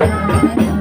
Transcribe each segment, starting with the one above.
Yeah.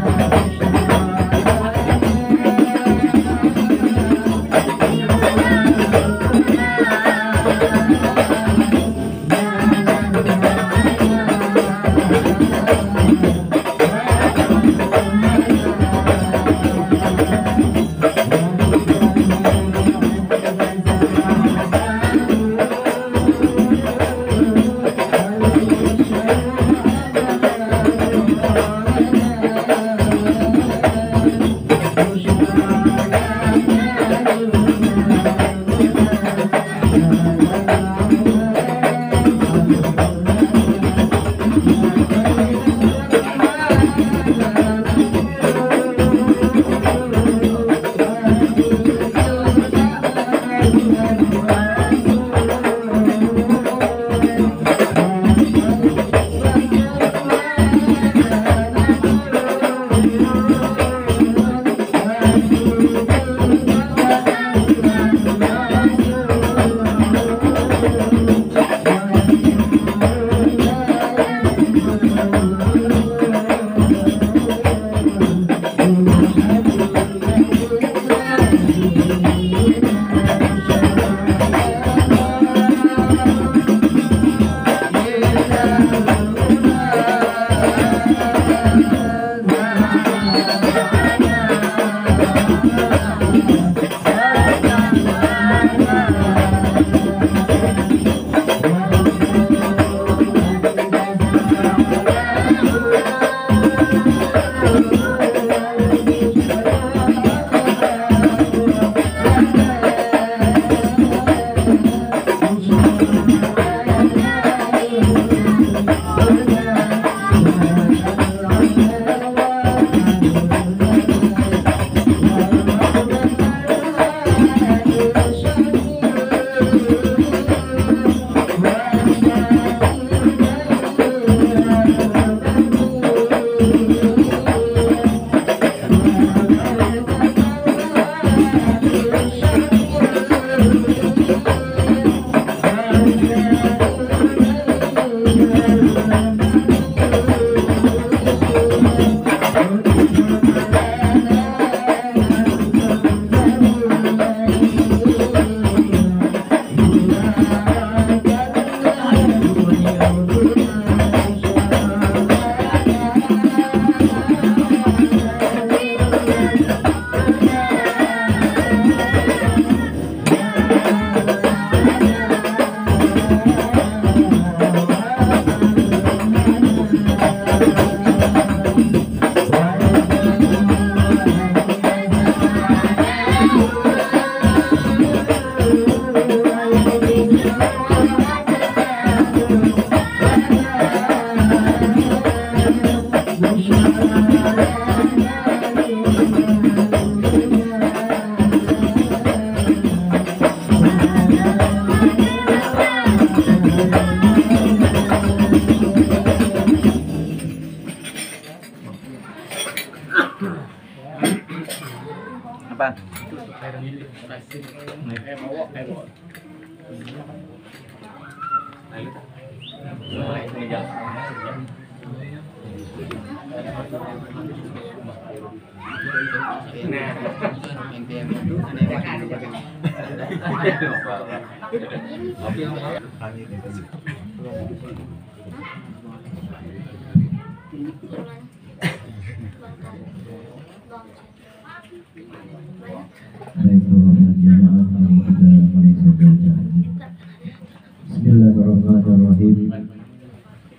Bismillahirrahmanirrahim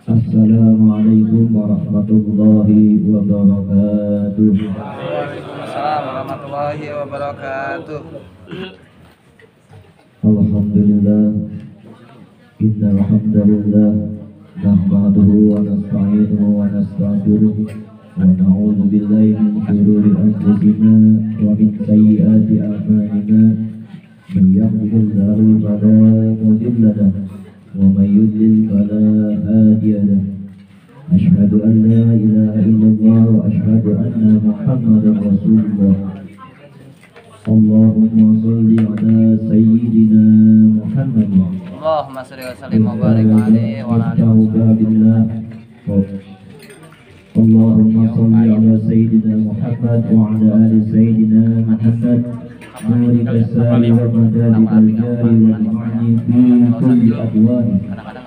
Assalamualaikum warahmatullahi wabarakatuh Waalaikumsalam warahmatullahi wabarakatuh. الحمد لله. إن الحمد لله نحمده ونستعينه ونستغفره ونعوذ بالله من شرور أنفسنا ومن سيئات أعمالنا. من يهده الله فلا مضل له ومن يضلل فلا هادي له. أشهد أن لا إله إلا الله وأشهد أن محمدا رسول الله. اللهم صل على سيدنا محمد Allahumma sholli wa sallim wa barik alaihi wa ala alihi wa مفتاح باب الله اللهم صل محمد وعلى آل سيدنا محمد نور الإسلام ومداد الجار والمعني في كل أدوار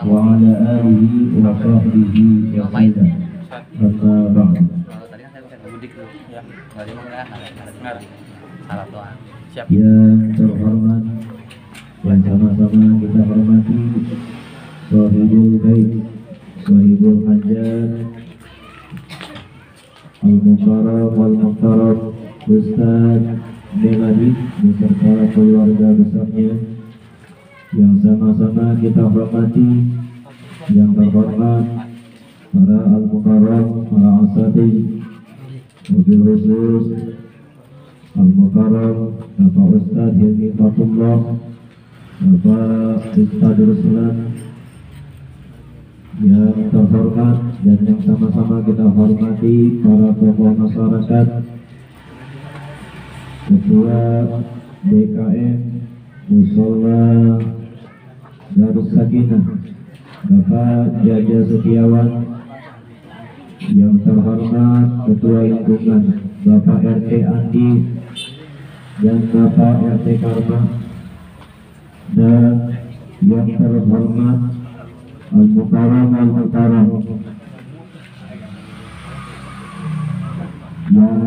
وعلى آله وصحبه وسلم أما بعد Yang terhormat. Yang sama-sama kita hormati Sohibul Baik Sohibul Hajat Al-Mukarram Wal-Mukarram Ustaz Meladi beserta keluarga besarnya. Yang sama-sama kita hormati yang terhormat para Al-Mukarram para Asatid Wabil khusus Al-Mukarram Bapak Ustaz Hilmi Fatullah Bapak Ustaz Ruslan yang terhormat dan yang sama-sama kita hormati para tokoh masyarakat Ketua BKM Musola Darus Sakinah Bapak Jaja Setiawan yang terhormat Ketua Lingkungan Bapak RT Andi dan Bapak RT Karma dan yang terhormat Al-Mukarram Al-Mukarram. Yang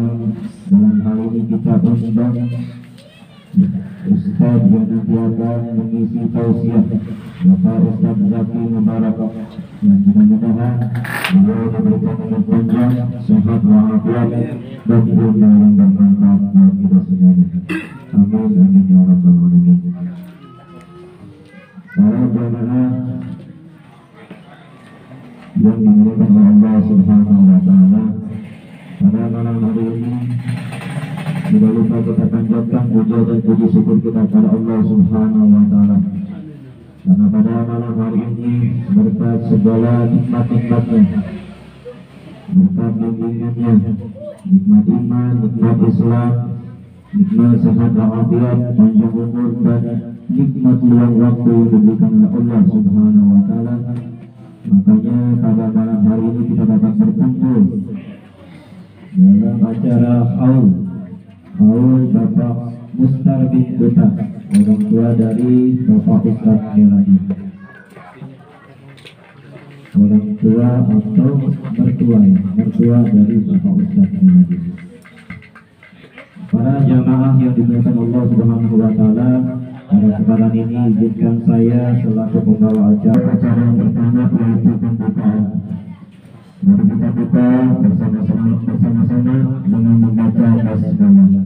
dalam hal ini kita undang Ustaz yang nanti akan mengisi tausiah. Bapak Ustaz Zaki Mubarak yang panjang, dan kita. Amin amin ya alamin. Para jamaah yang Allah Subhanahu pada malam hari ini tidak lupa kita panjatkan puja dan puji syukur kita kepada Allah Subhanahu wa taala. Karena pada malam hari ini berkat segala nikmat-nikmatnya berkat bimbingannya nikmat iman, nikmat Islam nikmat sehat walafiat, panjang umur dan nikmat luang waktu yang diberikan oleh Allah Subhanahu wa taala. Makanya pada malam hari ini kita dapat berkumpul dalam acara haul haul Bapak Mustar bin orang tua dari Bapak Ustaz Melani orang tua atau mertua ya mertua dari Bapak Ustaz Melani para jamaah yang dimuliakan Allah Subhanahu wa taala pada kesempatan ini izinkan saya selaku pembawa acara acara yang pertama yaitu pembukaan Mari kita buka bersama-sama bersama-sama dengan membaca basmalah.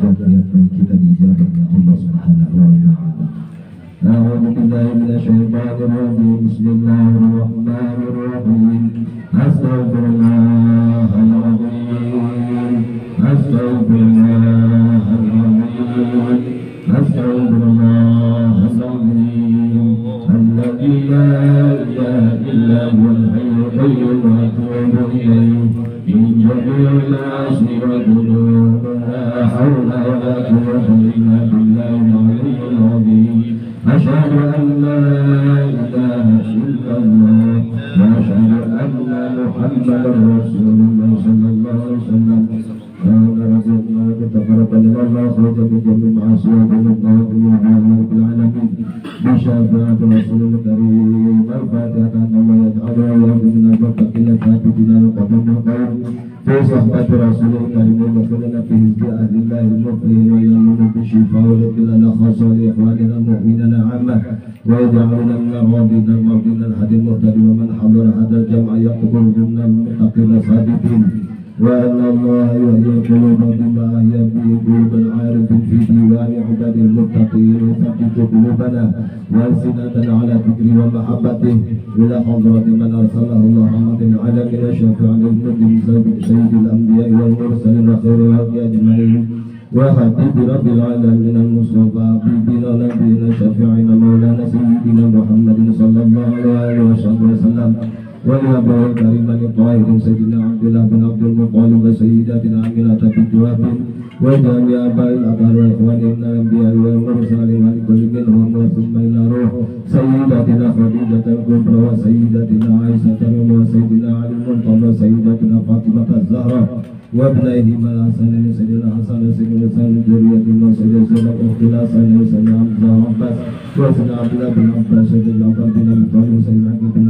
Wa taala. أعوذ بالله من الشيطان الرجيم بسم الله الرحمن الرحيم أستغفر الله العظيم أستغفر الله العظيم أستغفر الله العظيم الذي لا إله إلا هو الحي القيوم وأتوب إليه. من جميع المعاصي والذنوب لا حول ولا قوة إلا بالله العلي العظيم. أشهد أن لا إله إلا الله وأشهد أن محمدا رسول الله صلى الله عليه وسلم. يا رب تقرب لنا الله خرج من جميع المعاصي وذنوب وذنوب رب العالمين بشفاعة رسول الكريم الفاتحة أن الله يجعلنا ويهدي من المتقين الثابتين القدم القوم في صحبة رسول الكريم وكلنا في حزب أهل الله المفلحين ويمن بالشفاء ويغفر لنا خاصة لإخواننا المؤمنين عامة ويجعلنا من الراضين المرضين الهادي المهتدين ومن حضر هذا الجمع يقبل منا المتقين الصادقين وأن الله يحيي القلوب بما به قلوب العارف في ديوان عباد المتقين ويثبت قلوبنا وألسنتنا على ذكره ومحبته إلى حضرة من أرسله الله رحمة العالمين الشافع للمسلم سيد الأنبياء والمرسلين وخير الخلق أجمعين وحبيب رب العالمين المصطفى حبيبنا نبينا شفيعنا مولانا سيدنا محمد صلى الله عليه وسلم ولأبوي الكريمان الطاهرين سيدنا عبد الله بن عبد المطلب وسيداتنا آمنة بنت وهب وجميع آباء الأبرار وإخواننا الأنبياء والمرسلين ولكل منهم ثم إلى روح سيداتنا خديجة الكبرى وسيداتنا عائشة وسيدنا علي المنتظر وسيداتنا فاطمة الزهراء وابنيهما الحسن سيدنا حسن سيدنا حسن ذريتهما سيدنا زينب أخت الحسن سيدنا حمزة وعباس وسيدنا عبد الله بن عباس سيدنا جعفر بن أبي طالب وسيدنا علي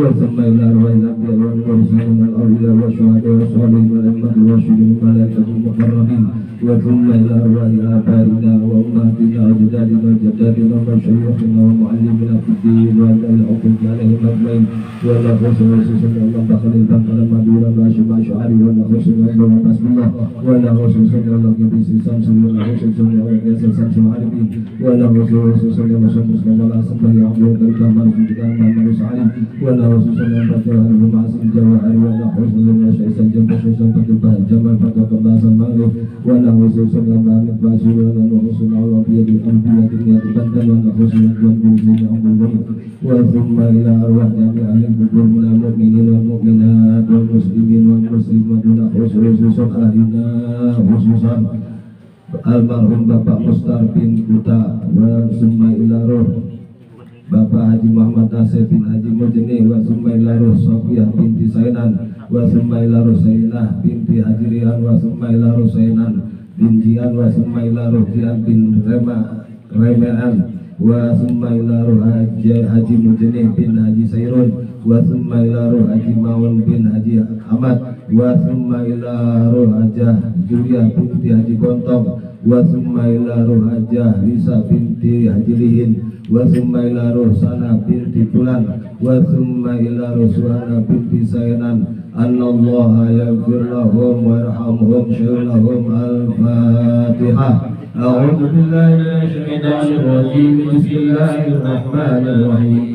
وسمينا الانبياء والمرسلين والأولياء والشهداء والصالحين والأئمة الراشدين والملائكة المقربين وثم إلى أرواح آبائنا وأمهاتنا وأجدادنا وجداتنا ومشايخنا ومعلمنا في الدين وأداء الحقوق عليهم أجمعين ولا خص رسول الله دخل البنك لما دون ما شبع شعري ولا خص الله رسول الله ولا خص رسول الله كبيس سمس ولا خص رسول الله كبيس سمس عارفين ولا خص رسول الله مسلم مسلم ولا صبر يعبد الكامل في كتاب ما مرس عليه ولا Jaman wa arwah muslimin almarhum Bapak Mustar bin Kuta wa roh Bapak Haji Muhammad Nasir bin Haji Mujni wa summa ila roh Sofiyah binti Sainan wa summa ila roh Sainah binti Haji Rian wa Sainan bin Jian wa summa ila roh Jian bin Rema Remean wa summa ila roh Haji, Haji Mujni bin Haji Sairun wa summa ila roh Haji Mawon bin Haji Ahmad wa summa ila roh Hajah Julia binti Haji Kontong wa summa ila roh Hajah Lisa binti Haji Lihin wa summa ila roh Sana binti Fulan wa summa ila roh Suhana binti Sayanan annallaha yaghfir lahum wa yarhamhum syur lahum al-fatihah أعوذ بالله من الشيطان الرجيم بسم الله الرحمن الرحيم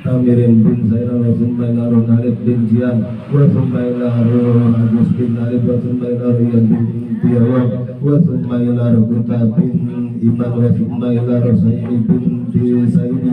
وثم إلى روح Tamirin bin Zainal wa summa ila ruh Narif bin Jian wa summa ila ruh Agus bin Narif wa summa ila ruh Yan bin Tiawa wa summa ila ruh Kuta bin Iman wa summa ila ruh Sayyidi bin Sayyidi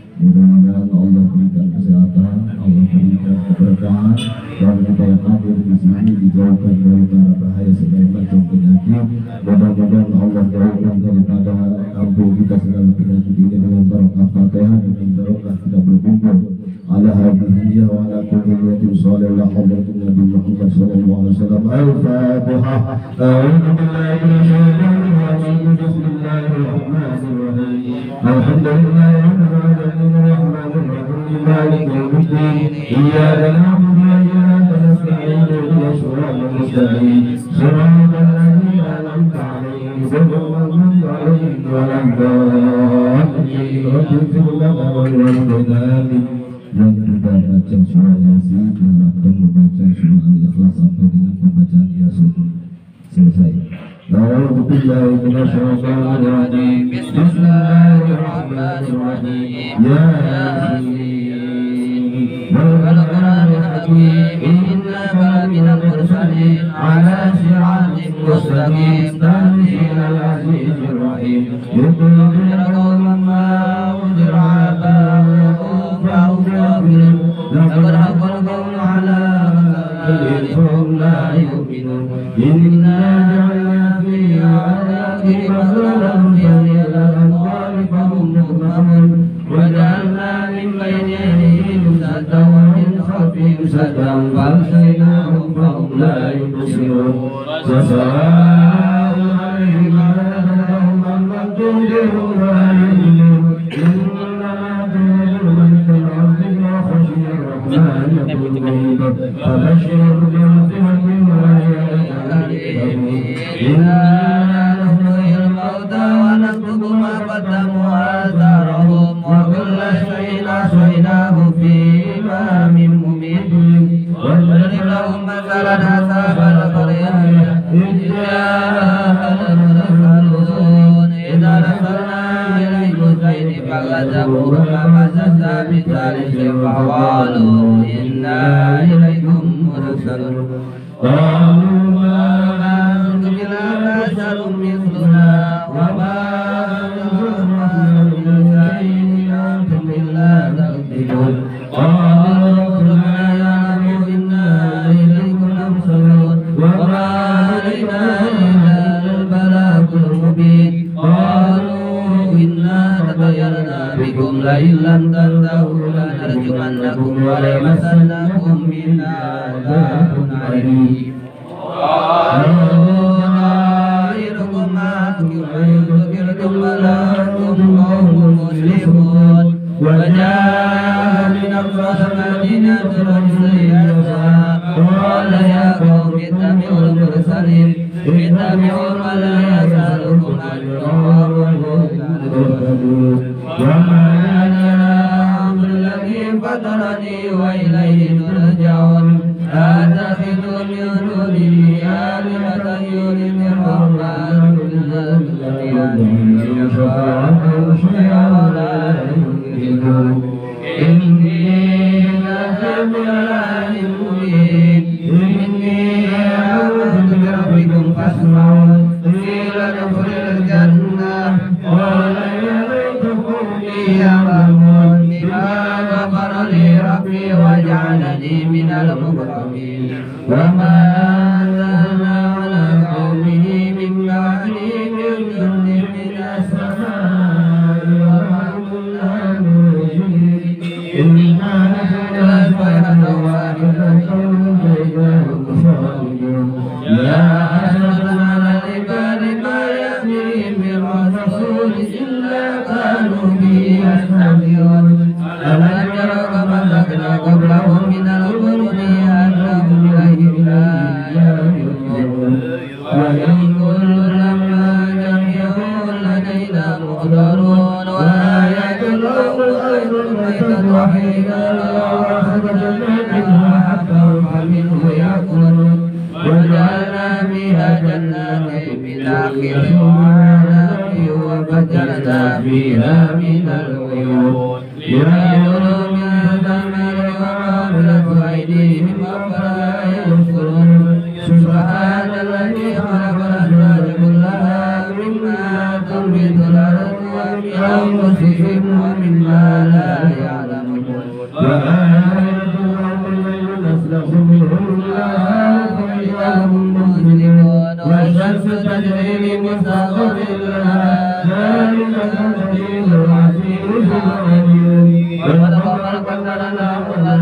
Mudah-mudahan Allah berikan kesehatan, Allah berikan keberkahan dan kita yang hadir di sini dijauhkan dari para bahaya segala macam penyakit. Mudah-mudahan Allah jauhkan daripada kampung kita segala penyakit ini dengan barokah Fatihah dan barokah kita berkumpul. على هذه وعلى كل نية صالح إلى حضرة النبي محمد صلى الله عليه وسلم الفاتحة أعوذ بالله من الشيطان الرجيم بسم الله الرحمن الرحيم الحمد لله رب العالمين الرحمن الرحيم مالك يوم الدين إياك نعبد وإياك نستعين اهدنا الصراط المستقيم صراط الذين أنعمت عليهم غير المغضوب عليهم ولا الضالين رب اغفر لنا ولوالدينا آمين yang sudah baca surah Yasin diharapkan membaca surah Al-Ikhlas sampai dengan pembacaan Yasin selesai. A'udzu billahi minasyaitonir rajim. Bismillahirrahmanirrahim. Yasin. Wal Qur'anil Hakim. Inna minal mursalin ala siratin mustaqim. Tanzilal azizir rahim. Yudhira qawman ma udhira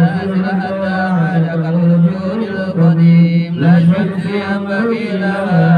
النافلة حتى عاد كالرجول القديم. لا شك ينبغي لها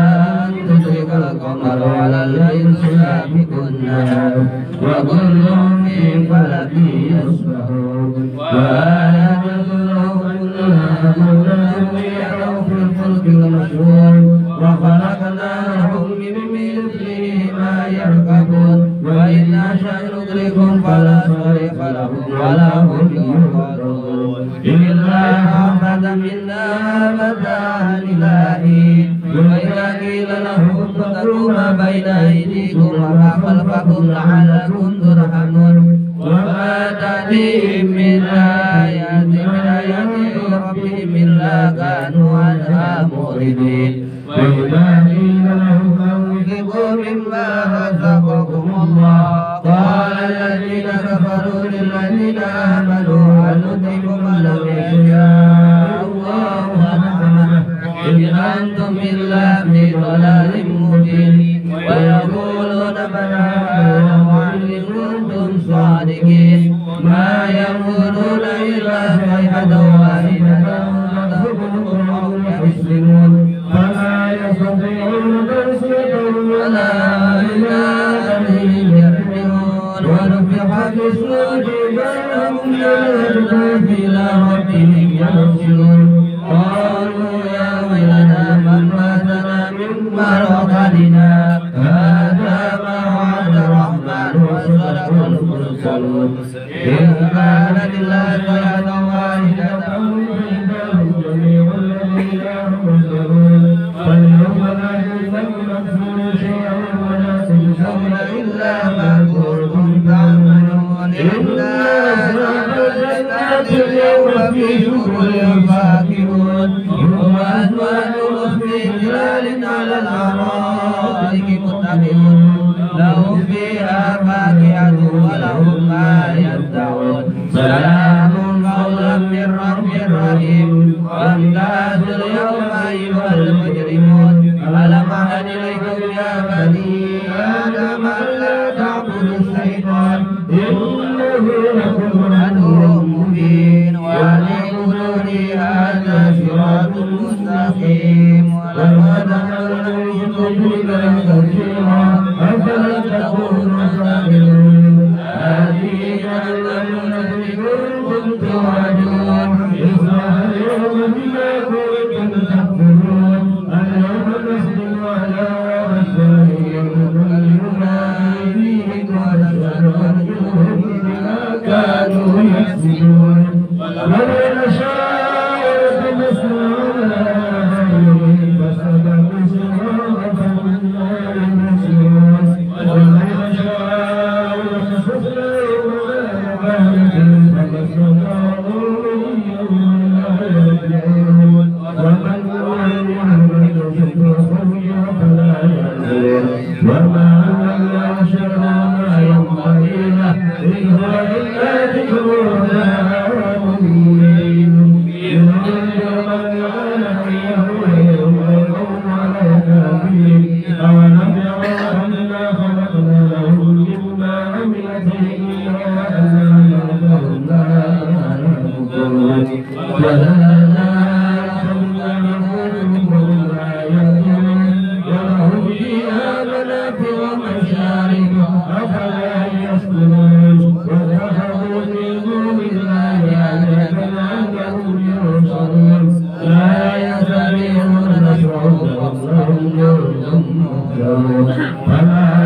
Oh, Hello.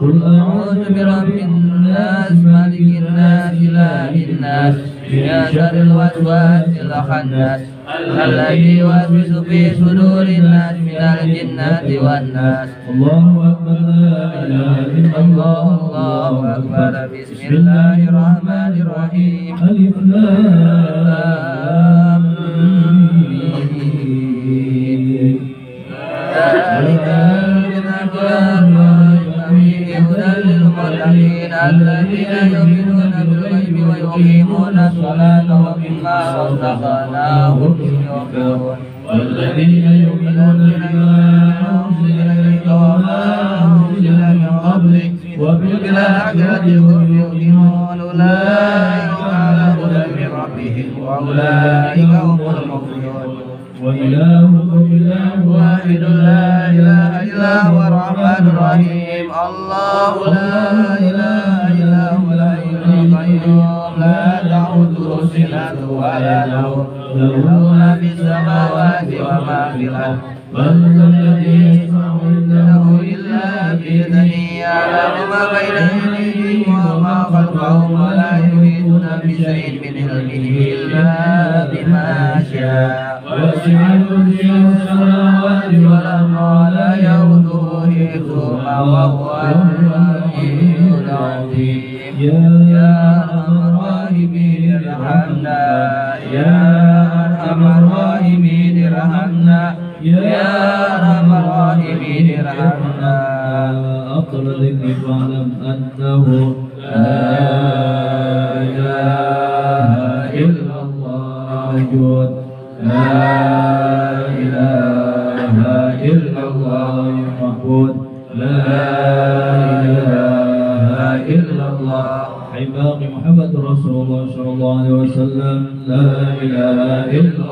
قل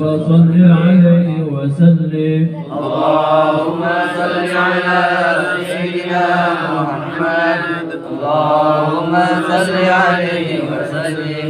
اللهم صل عليه وسلم. اللهم صل على سيدنا محمد. اللهم صل عليه وسلم.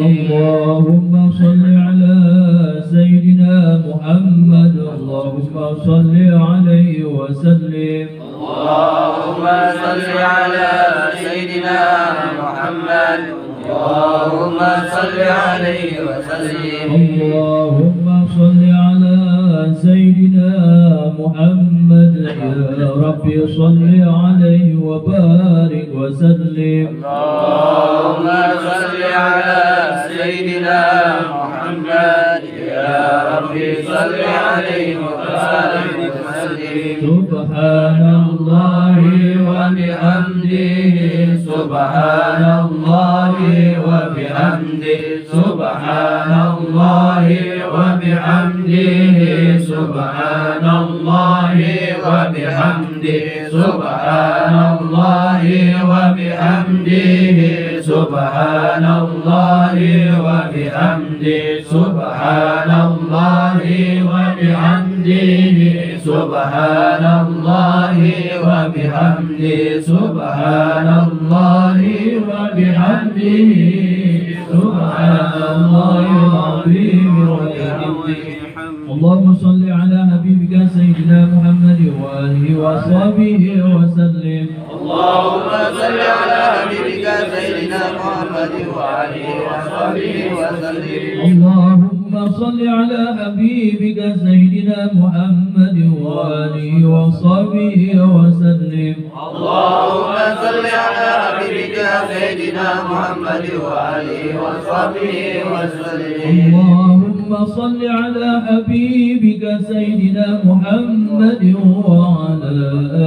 محمد وعلى وصحبه وسلم. اللهم صل على حبيبك سيدنا محمد وعلى آله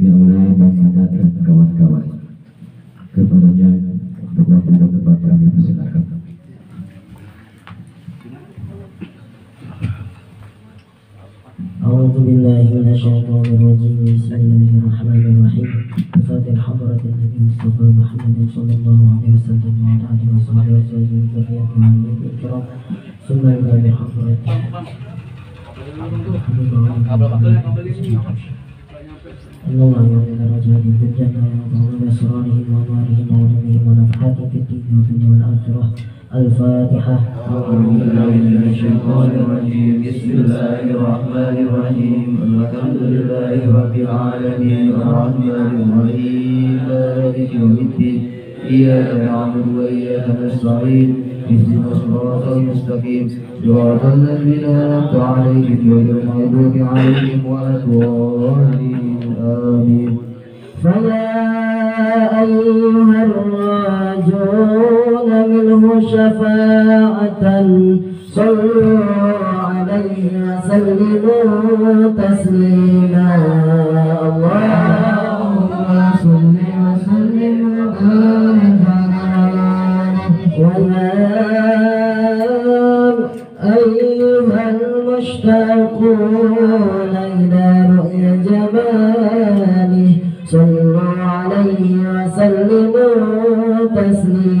yang dipimpin oleh Bang Haddad dan kawan-kawan. Kepadanya untuk waktu dan tempat kami persilakan. أعوذ بالله من الشيطان الرجيم بسم الله الرحمن الرحيم بفاتح حضرة النبي مصطفى محمد صلى الله عليه وسلم وعلى آله وصحبه وسلم ذريته من الكرام ثم إلى بحضرة أن الله يعلم درجاتهم في الجنة ويرضى بأسرارهم وأنوارهم وعلومهم ونفحاتهم في الدين والدنيا والآخرة. الفاتحة. أعوذ بالله من الشيطان الرجيم. بسم الله الرحمن الرحيم. الحمد لله رب العالمين. الرحمن الرحيم. مالك يوم الدين. إياك نعبد وإياك نستعين. اهدنا الصراط المستقيم. صراط الذين أنعمت عليهم غير المغضوب عليهم ولا الضالين. آمين. فيا أيها الراجون منه شفاعة صلوا عليه وسلموا تسليما. اللهم صل وسلم وبارك ويا أيها المشتاقون Brasil.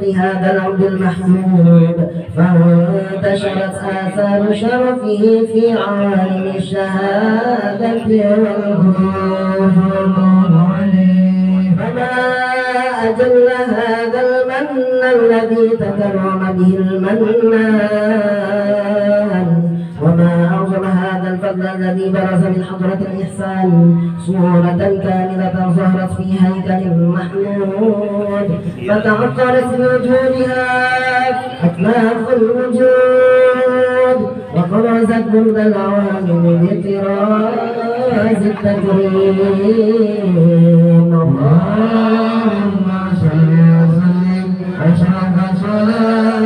بخلق هذا العبد المحمود. فانتشرت آثار شرفه في عوالم الشهادة والهدوء فما أجل هذا المن الذي تكرم به المنان. برز من حضرة الإحسان. صورة كاملة ظهرت في هيكل محمود. فتعطرت بوجودها أكناف الوجود. وبرزت برد العوالم بطراز التكريم اللهم صل وسلم أشرف الصلاة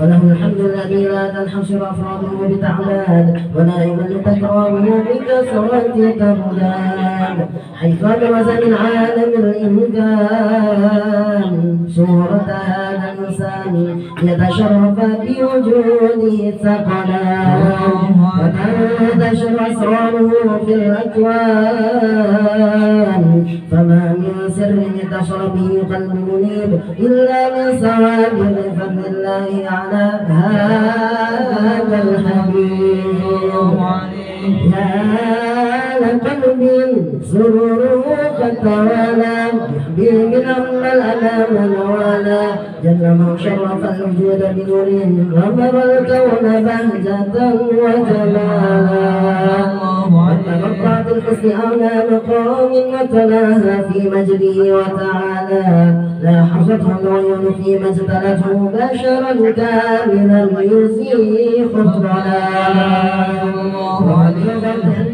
وله الحمد الذي لا تنحصر أفراده بتعداد ولا يمل تكراره بكثرة تمداد حيث ابرز من عالم الامكان صورة هذا الإنسان يتشرف بوجوده الثقلان وتنتشر أسراره في الأكوان. فما من سر اتصل به قلب منيب إلا من سوابق فضل الله على هذا الحبيب. يا سروره قد توالى بحبيب لما الأنام نوالا جل من شرف الوجود بنور غمر الكون بهجة وجمالا وترقى بالحسن أعلى مقام وتلاها في مجده وتعالى. لاحظته العيون فيما اجتلته بشرا كاملا يزيح الضلال.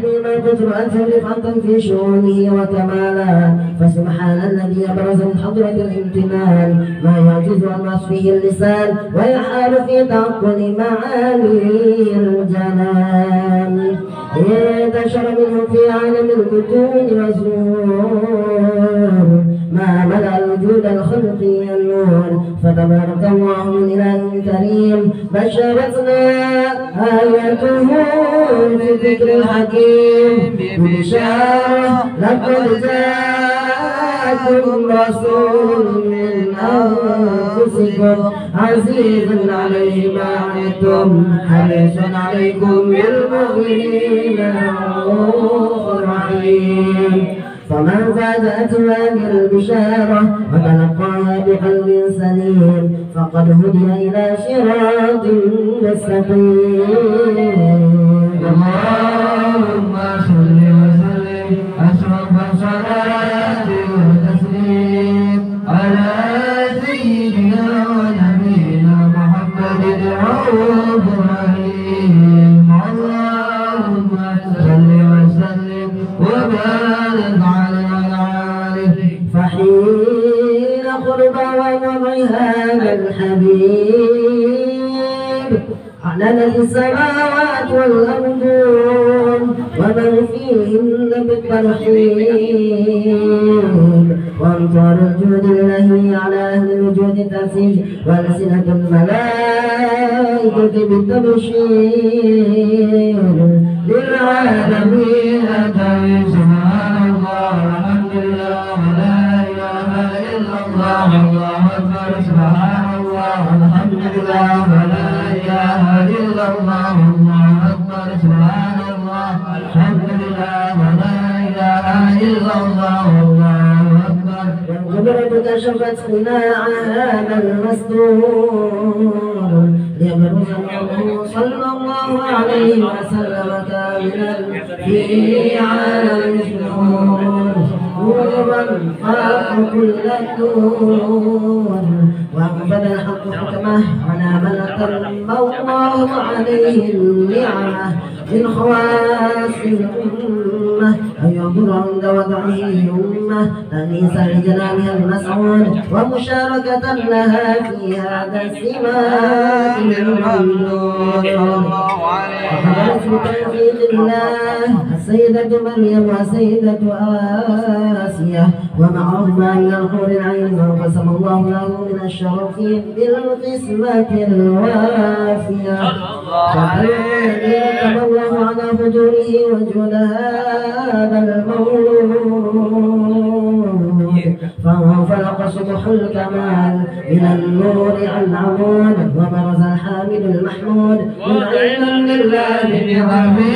بما قدرته رفعة في شؤونه وكمالا فسبحان الذي أبرز من حضرة الامتنان. ما يعجز عن وصفه اللسان ويحال في تعقل معاني الجنان. انتشر منه في عالم البطون والزور ما ملأ الوجود الخلقي النور. فتبارك الله من إله كريم. بشرتنا آياته في ذكر الحكيم. ببشارة لقد جاءكم رسول من أنفسكم. عزيز عليه ما عنتم. حريص عليكم بالمؤمنين. رؤوف رحيم. فمن فاجأته هذه البشارة وتلقاها بقلب سليم. فقد هدي إلى صراط مستقيم. اللهم صل وسلم أشرف الصلاة أعلنت السماوات والأرض ومن فيهن بالترحيب. وأمطار الجود الذي على أهل الوجود تسيج وألسنة الملائكة بالتبشير. للعالمين تبي سبحان الله الحمد لله ولا إله إلا الله. الله أكبر. سبحان الله. الحمد لله. ولا قدرتك شفت خناع هذا المستور ليبرز نوره صلى الله عليه وسلم كاملا في عالم الشهور نورا فاق كل النور وأقبل الحق حكمه على من تم الله عليه النعمة من خواص الأمة أن ينظر عند وضعه أمة تأنيسا لجلالها المسعود ومشاركة لها في هذا السماء. الممدود وحضرت بتوفيق الله السيدة مريم وسيدة آسيا ومعهما من الحور العين ما قسم الله له من الشرف بالقسمة الوافية فمن تبوأ على فجوره وجناب المولود فهو فلق سبح الكمال من النور عن عمود وبرز الحامد المحمود منعما لله بغربه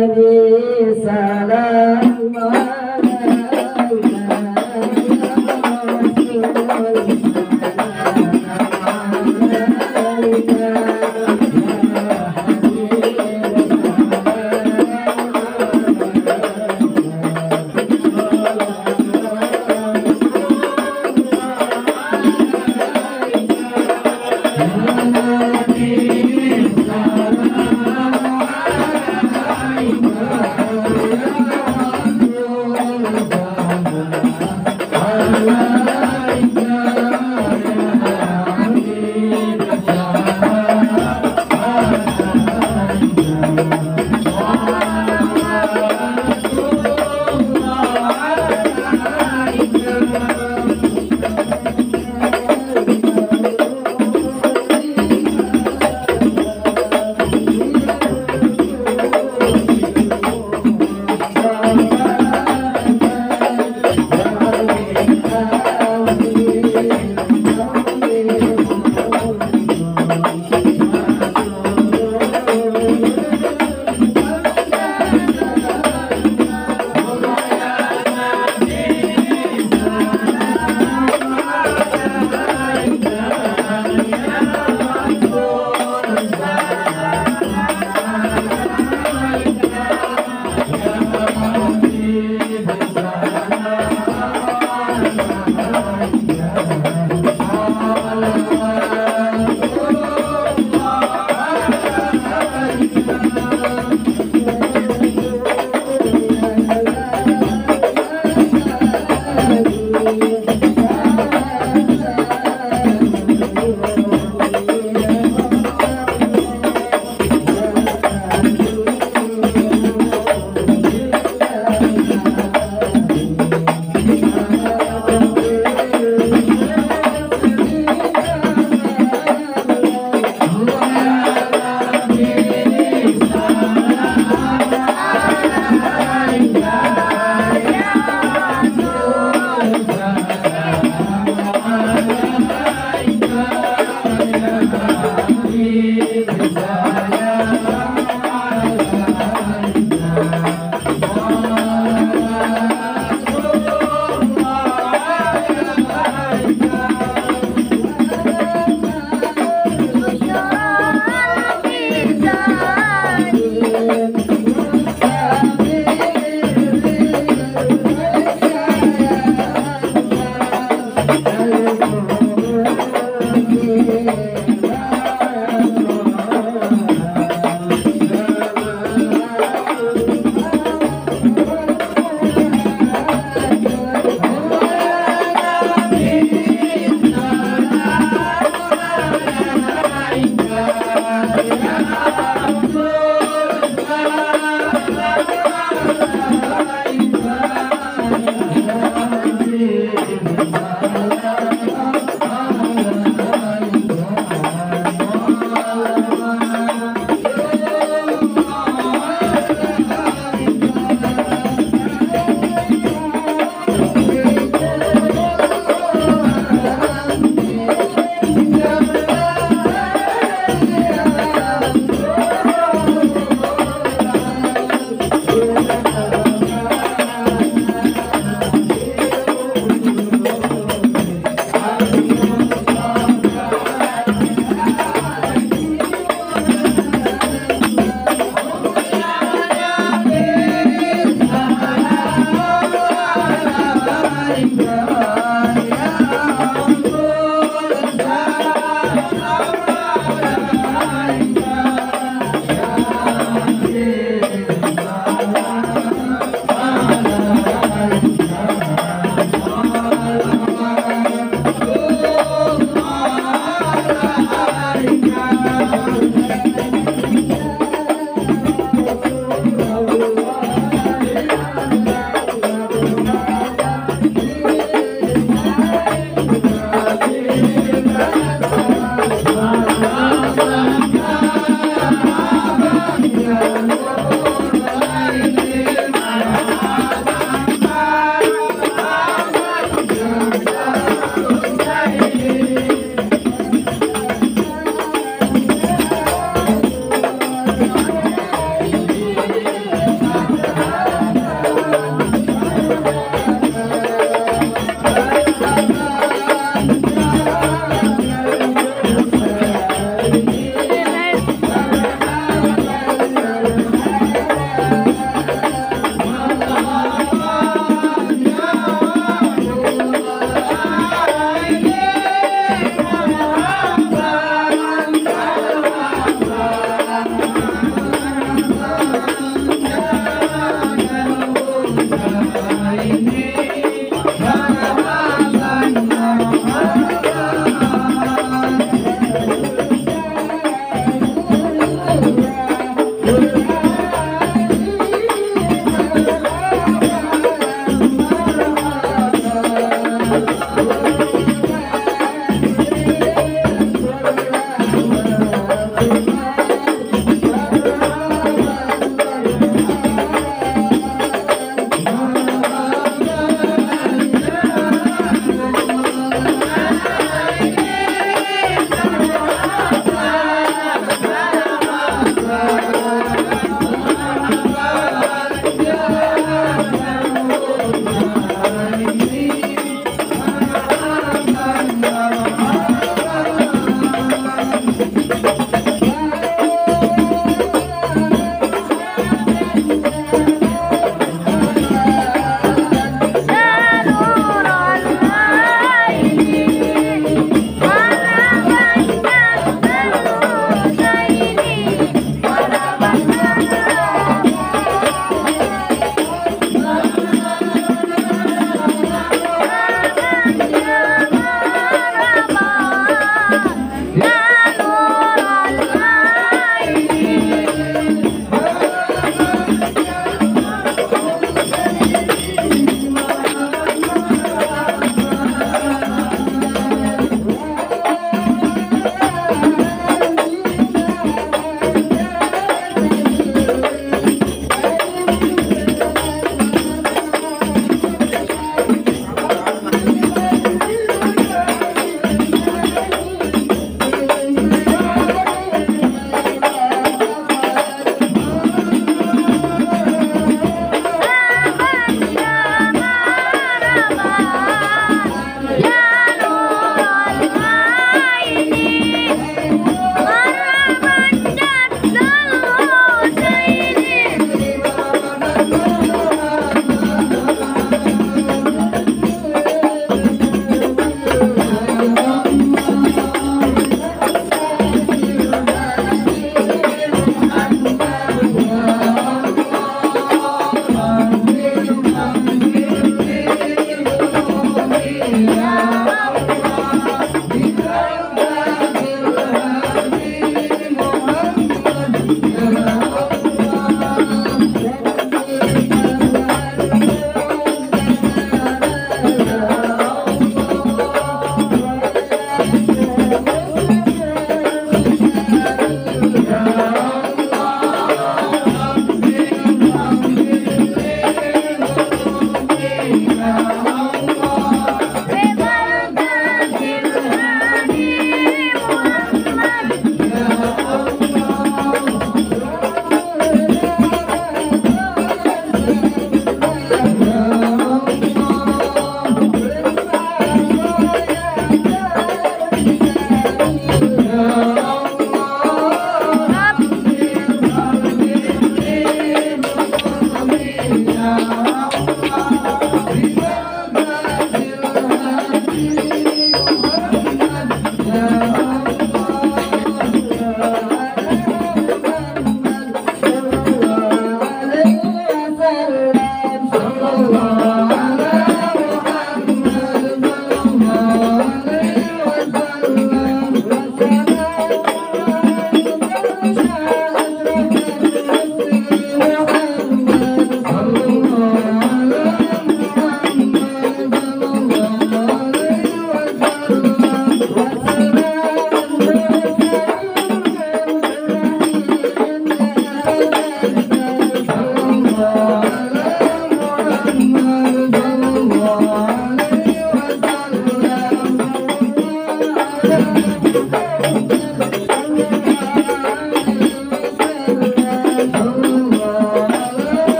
Allah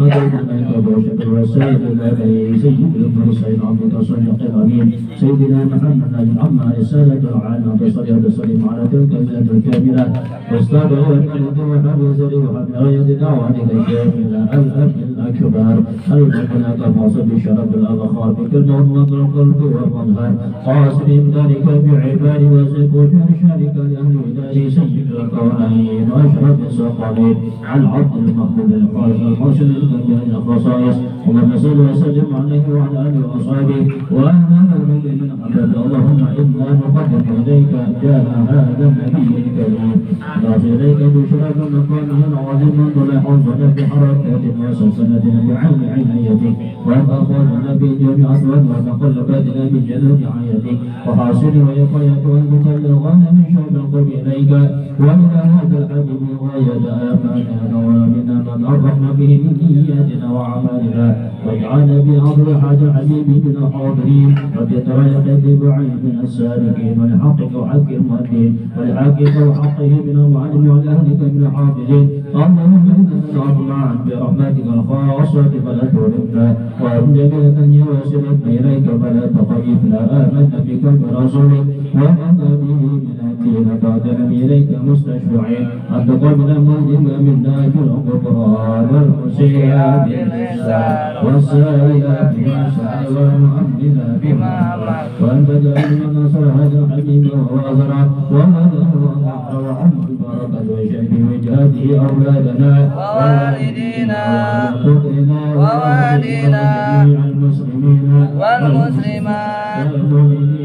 وبين المنكب وشكر والسائل الأبي سيد المرسلين عبد تصديق الأمين سيدنا محمد أما رسالة العالم تصديق تسلم على تلك الذات الكاملة أستاذه الملك وحب زري وحب راية دعوة الشاملة الأب الأكبر. المحنة فاصل شرف الأبخار بك المغمض القلب والمظهر قاصر ذلك بعباد وسكوت شرك لأهل الله سيد الكونين وأشرف الثقلين عن عبد المقبول القائد الحسن الكبير الخصائص. ومن صل وسلم عليه وعلى آله وأصحابه. وأهل الميت من قبل اللهم إنا نقدم إليك جاء هذا النبي الكريم. ناصر إليك بشرف مقامه العظيم من ضلع حزنك بحركات وسلسلة سندنا بعون عين يديك وأقول النبي جميع أصوات وتقلباتنا من جلد عيديك وحاصري ويقيت المتلغان من شعب القلب إليك. وإلى هذا العدم غاية آماننا ومنا من أرحم به من نياتنا وأعمالنا. واجعلنا بأضرحة حبيبي من الحاضرين. وبطريق اتباعي من السالكين ولحقك وحق المؤدين ولحقك وحقه من المعلم والأهلك من الحافظين. اللهم إنا نسألك معا برحمتك الخاصة فلا تظلمنا وأبلغنا يوصلنا إليك فلا تخيفنا آمنا بك برسولك وأنا به من أتينا بعدنا إليك مستشفعين أنت قبل مهدنا منا في الغفران والمسيئات بالإحسان والسيئات بالإحسان والمؤمنة بما وأنت جعلنا صلاة حبيبا وأزرع وهذا هو الحق وعمر البركة وشهد وجهته أو أولادنا ووالدينا وقدرنا ووالدينا وجميع المسلمين والمسلمات والمؤمنين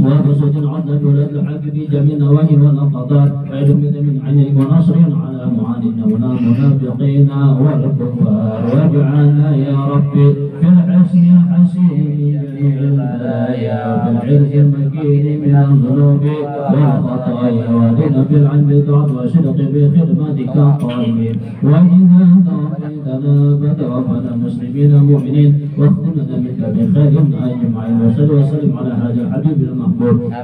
وبسط العدل ولد الحق في جميع النواهي والأقدار خير من عينيك ونصر على معاندنا والمنافقين والكفار واجعلنا يا ربي في الحسن الحسين جميع البلايا في العرس المكين من الذنوب والخطايا ولنا في العلم الطاعة وصدق في خدمتك القائمين وإذا توفيتنا فتوفنا مسلمين مؤمنين واختم لنا منك بخير أجمعين وصل وسلم على هذا الحبيب المحبوب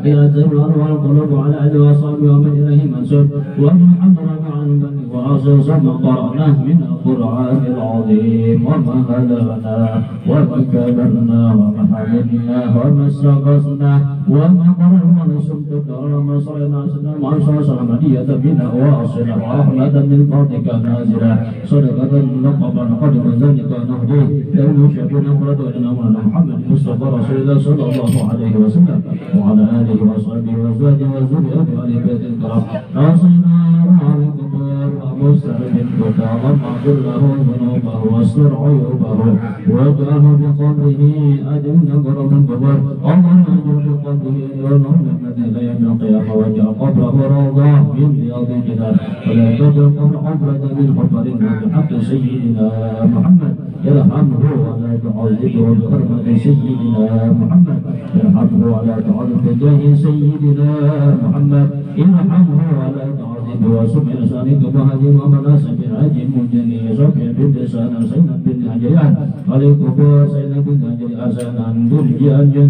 إلى تزور الأرواح القلوب وعلى آله وأصحابه ومن إليه منسوب ومن ربنا عن بني وعصر ثم قرأناه من القرآن العظيم وما هدانا وما كبرنا وما حمدنا وما استغفرنا وما قررنا لسمت وما صلينا سنة مع صلى مدية بنا واصلة ورحمة من فضلك نازلة صدقة نقبل قد من ذلك نهديه لأنه شفينا قرة إلى مولانا محمد مصطفى رسول الله صلى الله عليه وسلم وعلى آله وصحبه وأزواجه وذريته وآل بيت الكرام أصلنا عليكم مستقبل وتعظم له ذنوبه واستر عيوبه. واجعله أدم نظر من قبر. اللهم اجعل بقدره يوم الذي لا يوم القيامة. واجعل قبره روضة من رياض الجنان ولا تجعل قبر حفرة من حفر بحق سيدنا محمد. ارحمه ولا تعذبه بحرمة سيدنا محمد. ارحمه ولا تعذب بجاه سيدنا محمد ارحمه ولا تعذب وسمع لسانك وهدي ومناس بن عجم مجني صفي بنت سنة سيدنا بن عجيان عليكم سيدنا بن عجي أسانا درجي أنجن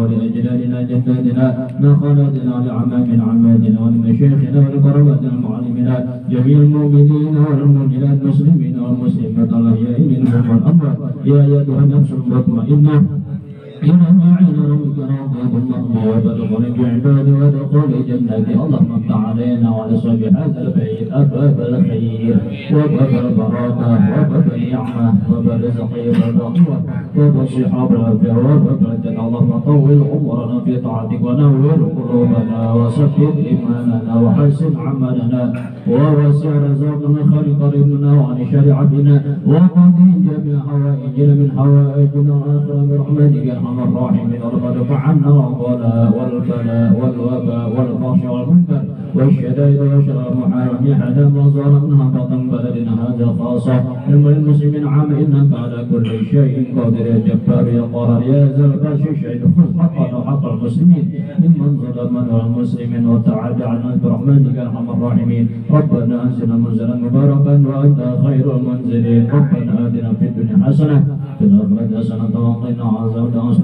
ولأجلالنا جسادنا من خالدنا لعمام عمادنا ولمشيخنا ولقربات المعلمنا جميع المؤمنين والمؤمنات المسلمين والمسلمات الأحياء منهم والأموات يا أيتها النفس المطمئنة إن أجمعين ربك راضية مرضية فادخل جنتي اللهم افتح علينا وعلى صاحب هذا البيت أبواب الخير وباب البركة وباب النعمة وباب الرزق والرحمة وباب الصحاب العافية وباب الجنة. اللهم طول عمرنا في طاعتك ونور قلوبنا وسدد إيماننا وحسن عملنا ووسع رزقنا خير قريبنا وعن شريعتنا وقضي جميع حوائجنا من حوائجنا وآخر برحمتك يا أرحم ارحم الراحمين ارحم عنا الغلاء والبلاء والوباء والفحش والمنكر والشدائد والشر محارم يحدى ما ظلمنا بطن بلدنا هذا خاصة. علم المسلمين عام انك على كل شيء قادر. يا جبار يا قهر يا ذا الباس شيء خذ حقنا وحق المسلمين. ممن ظلمنا المسلمين وتعالى عنا برحمتك يا أرحم الراحمين. ربنا انزلنا منزلا مباركا وأنت خير المنزلين. ربنا آتنا في الدنيا حسنة في الآخرة حسنة وقنا عذاب النار.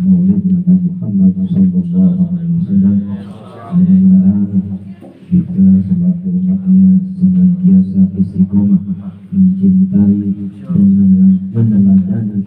kita panjatkan kepada Allah Subhanahu wa taala telah sama-sama kita dengarkan dan melantunkan secara bersama-sama syarah Maulid Nabi Muhammad sallallahu alaihi wasallam. Mudah-mudahan kita selaku umatnya senantiasa istiqomah mencintai dan meneladani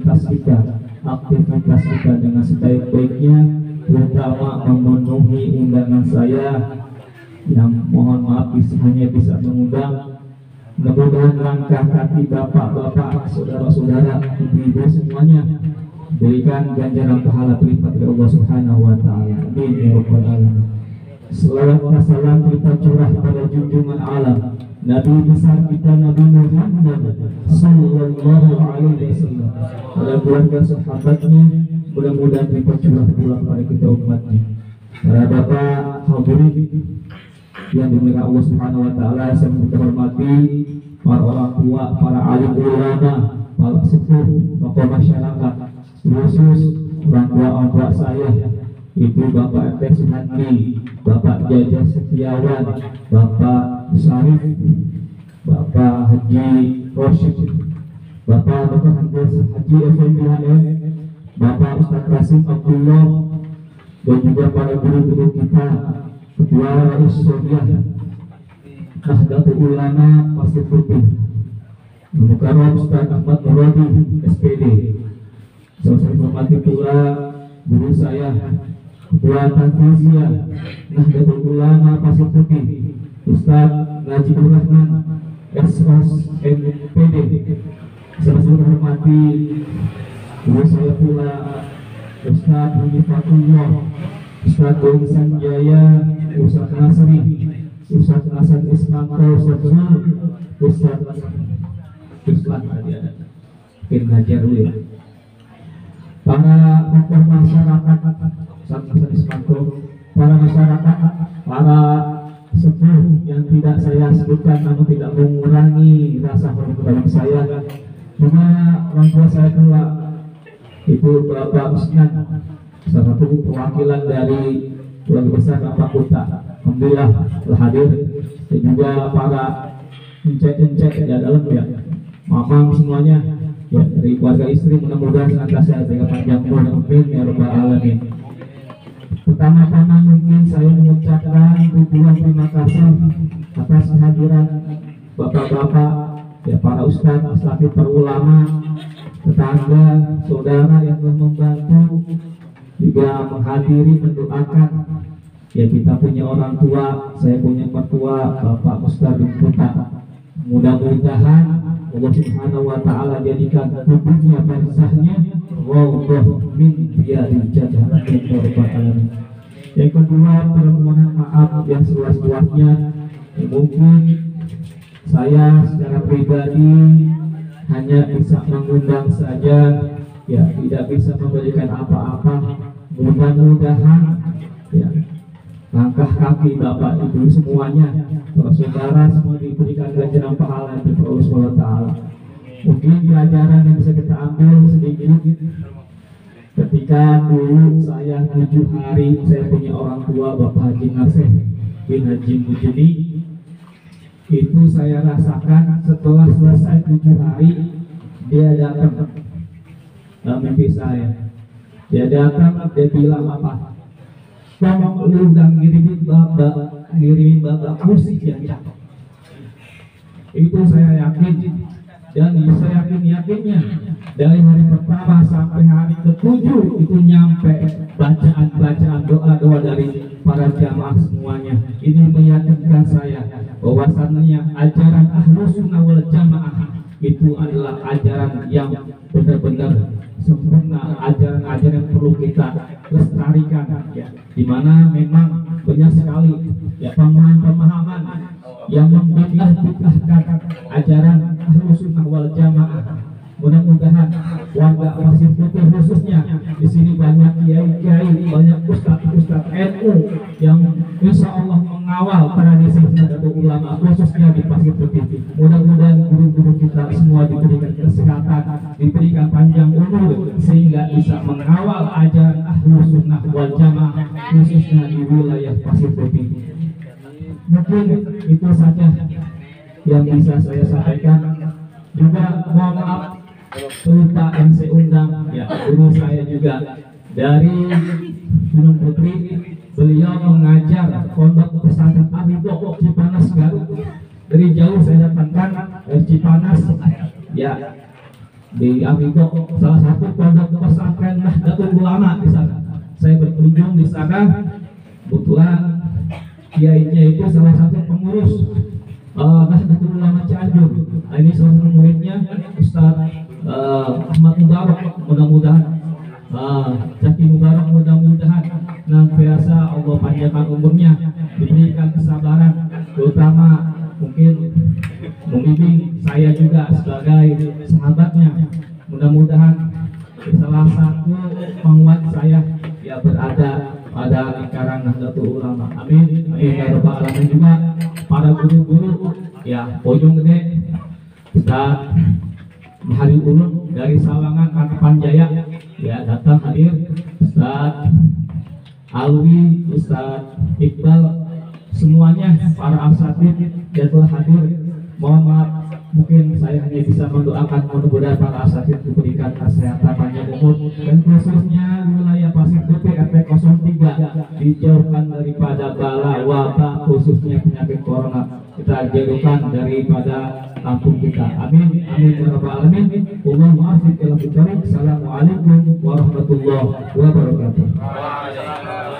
rutinitas kita, aktivitas kita dengan sebaik-baiknya, terutama memenuhi undangan saya yang mohon maaf bisa hanya bisa mengundang mudah-mudahan langkah kaki bapak-bapak, saudara-saudara, ibu-ibu semuanya berikan ganjaran pahala berlipat dari Allah Subhanahu wa taala. Amin ya rabbal alamin. Selawat dan salam kita curah pada junjungan alam Nabi besar kita Nabi Muhammad sallallahu alaihi wasallam. Pada keluarga sahabatnya mudah-mudahan dipercurah pula pada kita umatnya. Para bapak hadirin yang dimuliakan Allah Subhanahu wa taala saya kita hormati para orang tua, para alim ulama, para sepuh, tokoh masyarakat, khusus orang tua orang tua saya itu Bapak Epek Suhandi, Bapak Jajah Setiawan, Bapak Sarif, Bapak Haji Rosyid, Bapak Dr. Handes Haji Effendi Bapak Ustaz Rasim Abdullah, dan juga para guru-guru kita, Ketua Rais Suriah, Nahdlatul Ulama Pasir Putih, Mukarram Ustaz Ahmad Muradi, SPD, saya hormati pula guru saya, Ketua Tanfizia, Nahdlatul Ulama Pasir Putih, Ustaz Najibur Rahman, SOS MPD, saya hormati guru saya pula Ustaz Hanifatullah, Ustaz Doni Sanjaya, Ustaz Nasri, Ustaz Hasan Ismanto, Ustaz Zul, Ustaz tadi ada, mungkin belajar dulu ya. Para tokoh masyarakat, Para masyarakat, para sepuh yang tidak saya sebutkan namun tidak mengurangi rasa hormat saya. Cuma orang tua saya tua itu Bapak Usman salah satu perwakilan dari keluarga besar Bapak Kuta. Alhamdulillah telah hadir. Dan juga para encek-encek di dalam ya. Mamang semuanya. Ya dari keluarga istri mudah-mudahan senantiasa jaga panjang umur. Amin ya rabbal alamin Pertama-tama mungkin saya mengucapkan ribuan terima kasih atas kehadiran bapak-bapak, ya para ustadz, asatid perulama, tetangga, saudara yang telah membantu, juga menghadiri, mendoakan. Ya kita punya orang tua, saya punya mertua, Bapak bin Puta. Mudah-mudahan Allah Subhanahu wa taala jadikan tubuhnya barzahnya rawdah min riyadil jannah ya. Yang kedua permohonan maaf yang seluas-luasnya. Ya, mungkin saya secara pribadi hanya bisa mengundang saja. Ya tidak bisa memberikan apa-apa. Mudah-mudahan ya langkah kaki bapak ibu semuanya. Saudara semua diberikan ganjaran pahala dari Allah SWT mungkin pelajaran yang bisa kita ambil sedikit. Ketika dulu saya tujuh hari saya punya orang tua bapak Haji Naseh bin Haji Mujeni itu saya rasakan setelah selesai tujuh hari dia datang. Dalam mimpi saya. Dia datang dia bilang apa tolong lu udah ngirimin bapak ngirimin bapak musik yang cakep itu saya yakin. Dan saya yakin yakinnya dari hari pertama sampai hari ketujuh itu nyampe bacaan bacaan doa doa dari para jamaah semuanya. Ini meyakinkan saya bahwasannya ajaran ahlu sunnah wal jamaah itu adalah ajaran yang benar-benar sempurna ajaran-ajaran yang perlu kita lestarikan ya. Di mana memang banyak sekali ya pemahaman-pemahaman yang membid'ah-bid'ahkan ajaran ahlu sunnah wal jamaah mudah-mudahan warga Pasir Putih khususnya di sini banyak kiai-kiai banyak ustadz-ustadz NU yang insya Allah mengawal tradisi Nahdlatul Ulama khususnya di Pasir Putih mudah-mudahan guru-guru kita semua diberikan kesehatan diberikan panjang umur sehingga bisa mengawal ajaran ahlu sunnah wal jamaah khususnya di wilayah Pasir Putih mungkin itu saja yang bisa saya sampaikan. Juga mohon maaf lupa MC undang. Ya. Guru saya juga. Dari Gunung Putri beliau mengajar pondok pesantren Abido Cipanas Garut. Dari jauh saya datangkan dari Cipanas. Ya. Di Abido salah satu pondok pesantren Nahdlatul Ulama di sana. Saya berkunjung di sana. Kebetulan kiainya itu salah satu pengurus uh, Nahdlatul Ulama Cianjur. Nah, ini salah satu muridnya Ustaz uh, Ahmad Mubarak mudah-mudahan. Uh, Mubarak mudah-mudahan. Nantiasa Allah panjangkan umurnya diberikan kesabaran terutama mungkin membimbing saya juga sebagai sahabatnya. Mudah-mudahan salah satu penguat saya ya berada pada lingkaran Nahdlatul Ulama. Amin. Amin. Ya rabbal alamin juga Alwi Ustaz Iqbal semuanya para asatid yang telah hadir. Mohon maaf mungkin saya hanya bisa mendoakan mudah-mudahan para asatid diberikan kesehatan panjang umur. Dan khususnya wilayah Pasir Putih RT 03 dijauhkan daripada bala wabah khususnya penyakit corona. Kita jauhkan daripada kampung kita. Amin. Amin ya rabbal alamin. Allahumma maaf kalau bicara assalamualaikum warahmatullahi wabarakatuh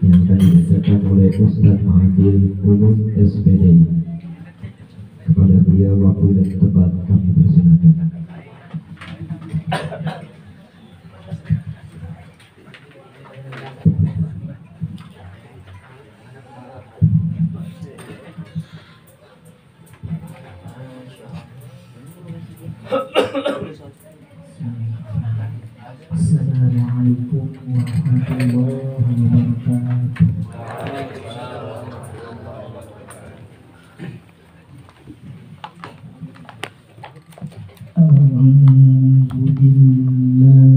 yang akan dibacakan oleh Ustaz Mahathir Ulum SPDI kepada beliau waktu dan tempat kami persilakan Assalamualaikum warahmatullahi wabarakatuh. أعوذ بالله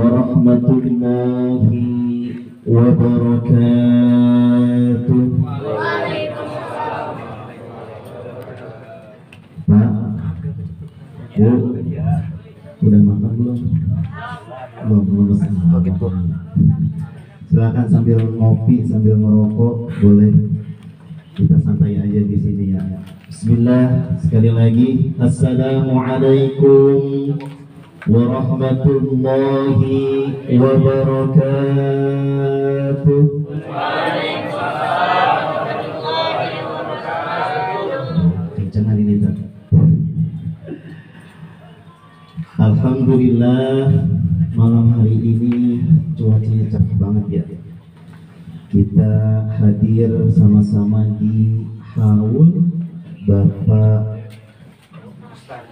ورحمة الله وبركاته Pak, Bu, udah makan belum? Belum, belum pesan. Silakan sambil ngopi, sambil merokok, boleh kita santai aja di sini ya. Bismillah sekali lagi. Assalamualaikum warahmatullahi wabarakatuh. Kencengan ini tak? Alhamdulillah malam hari ini cuacanya cerah banget ya kita hadir sama-sama di haul Bapak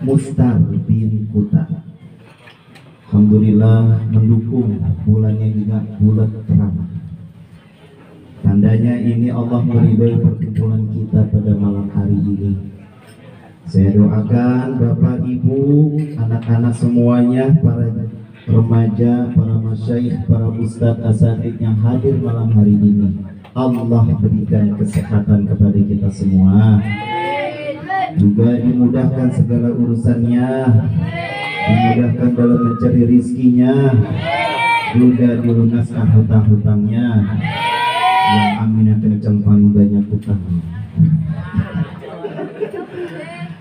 Mustar bin Kuta. Alhamdulillah mendukung bulannya juga bulan terang. Tandanya ini Allah meridai perkumpulan kita pada malam hari ini. Saya doakan Bapak Ibu, anak-anak semuanya, para remaja, para masyaikh, para ustadz asatid yang hadir malam hari ini. Allah berikan kesehatan kepada kita semua. Juga dimudahkan segala urusannya. Dimudahkan dalam mencari rizkinya. Juga dilunaskan hutang-hutangnya. Yang amin kencang paling banyak hutangnya.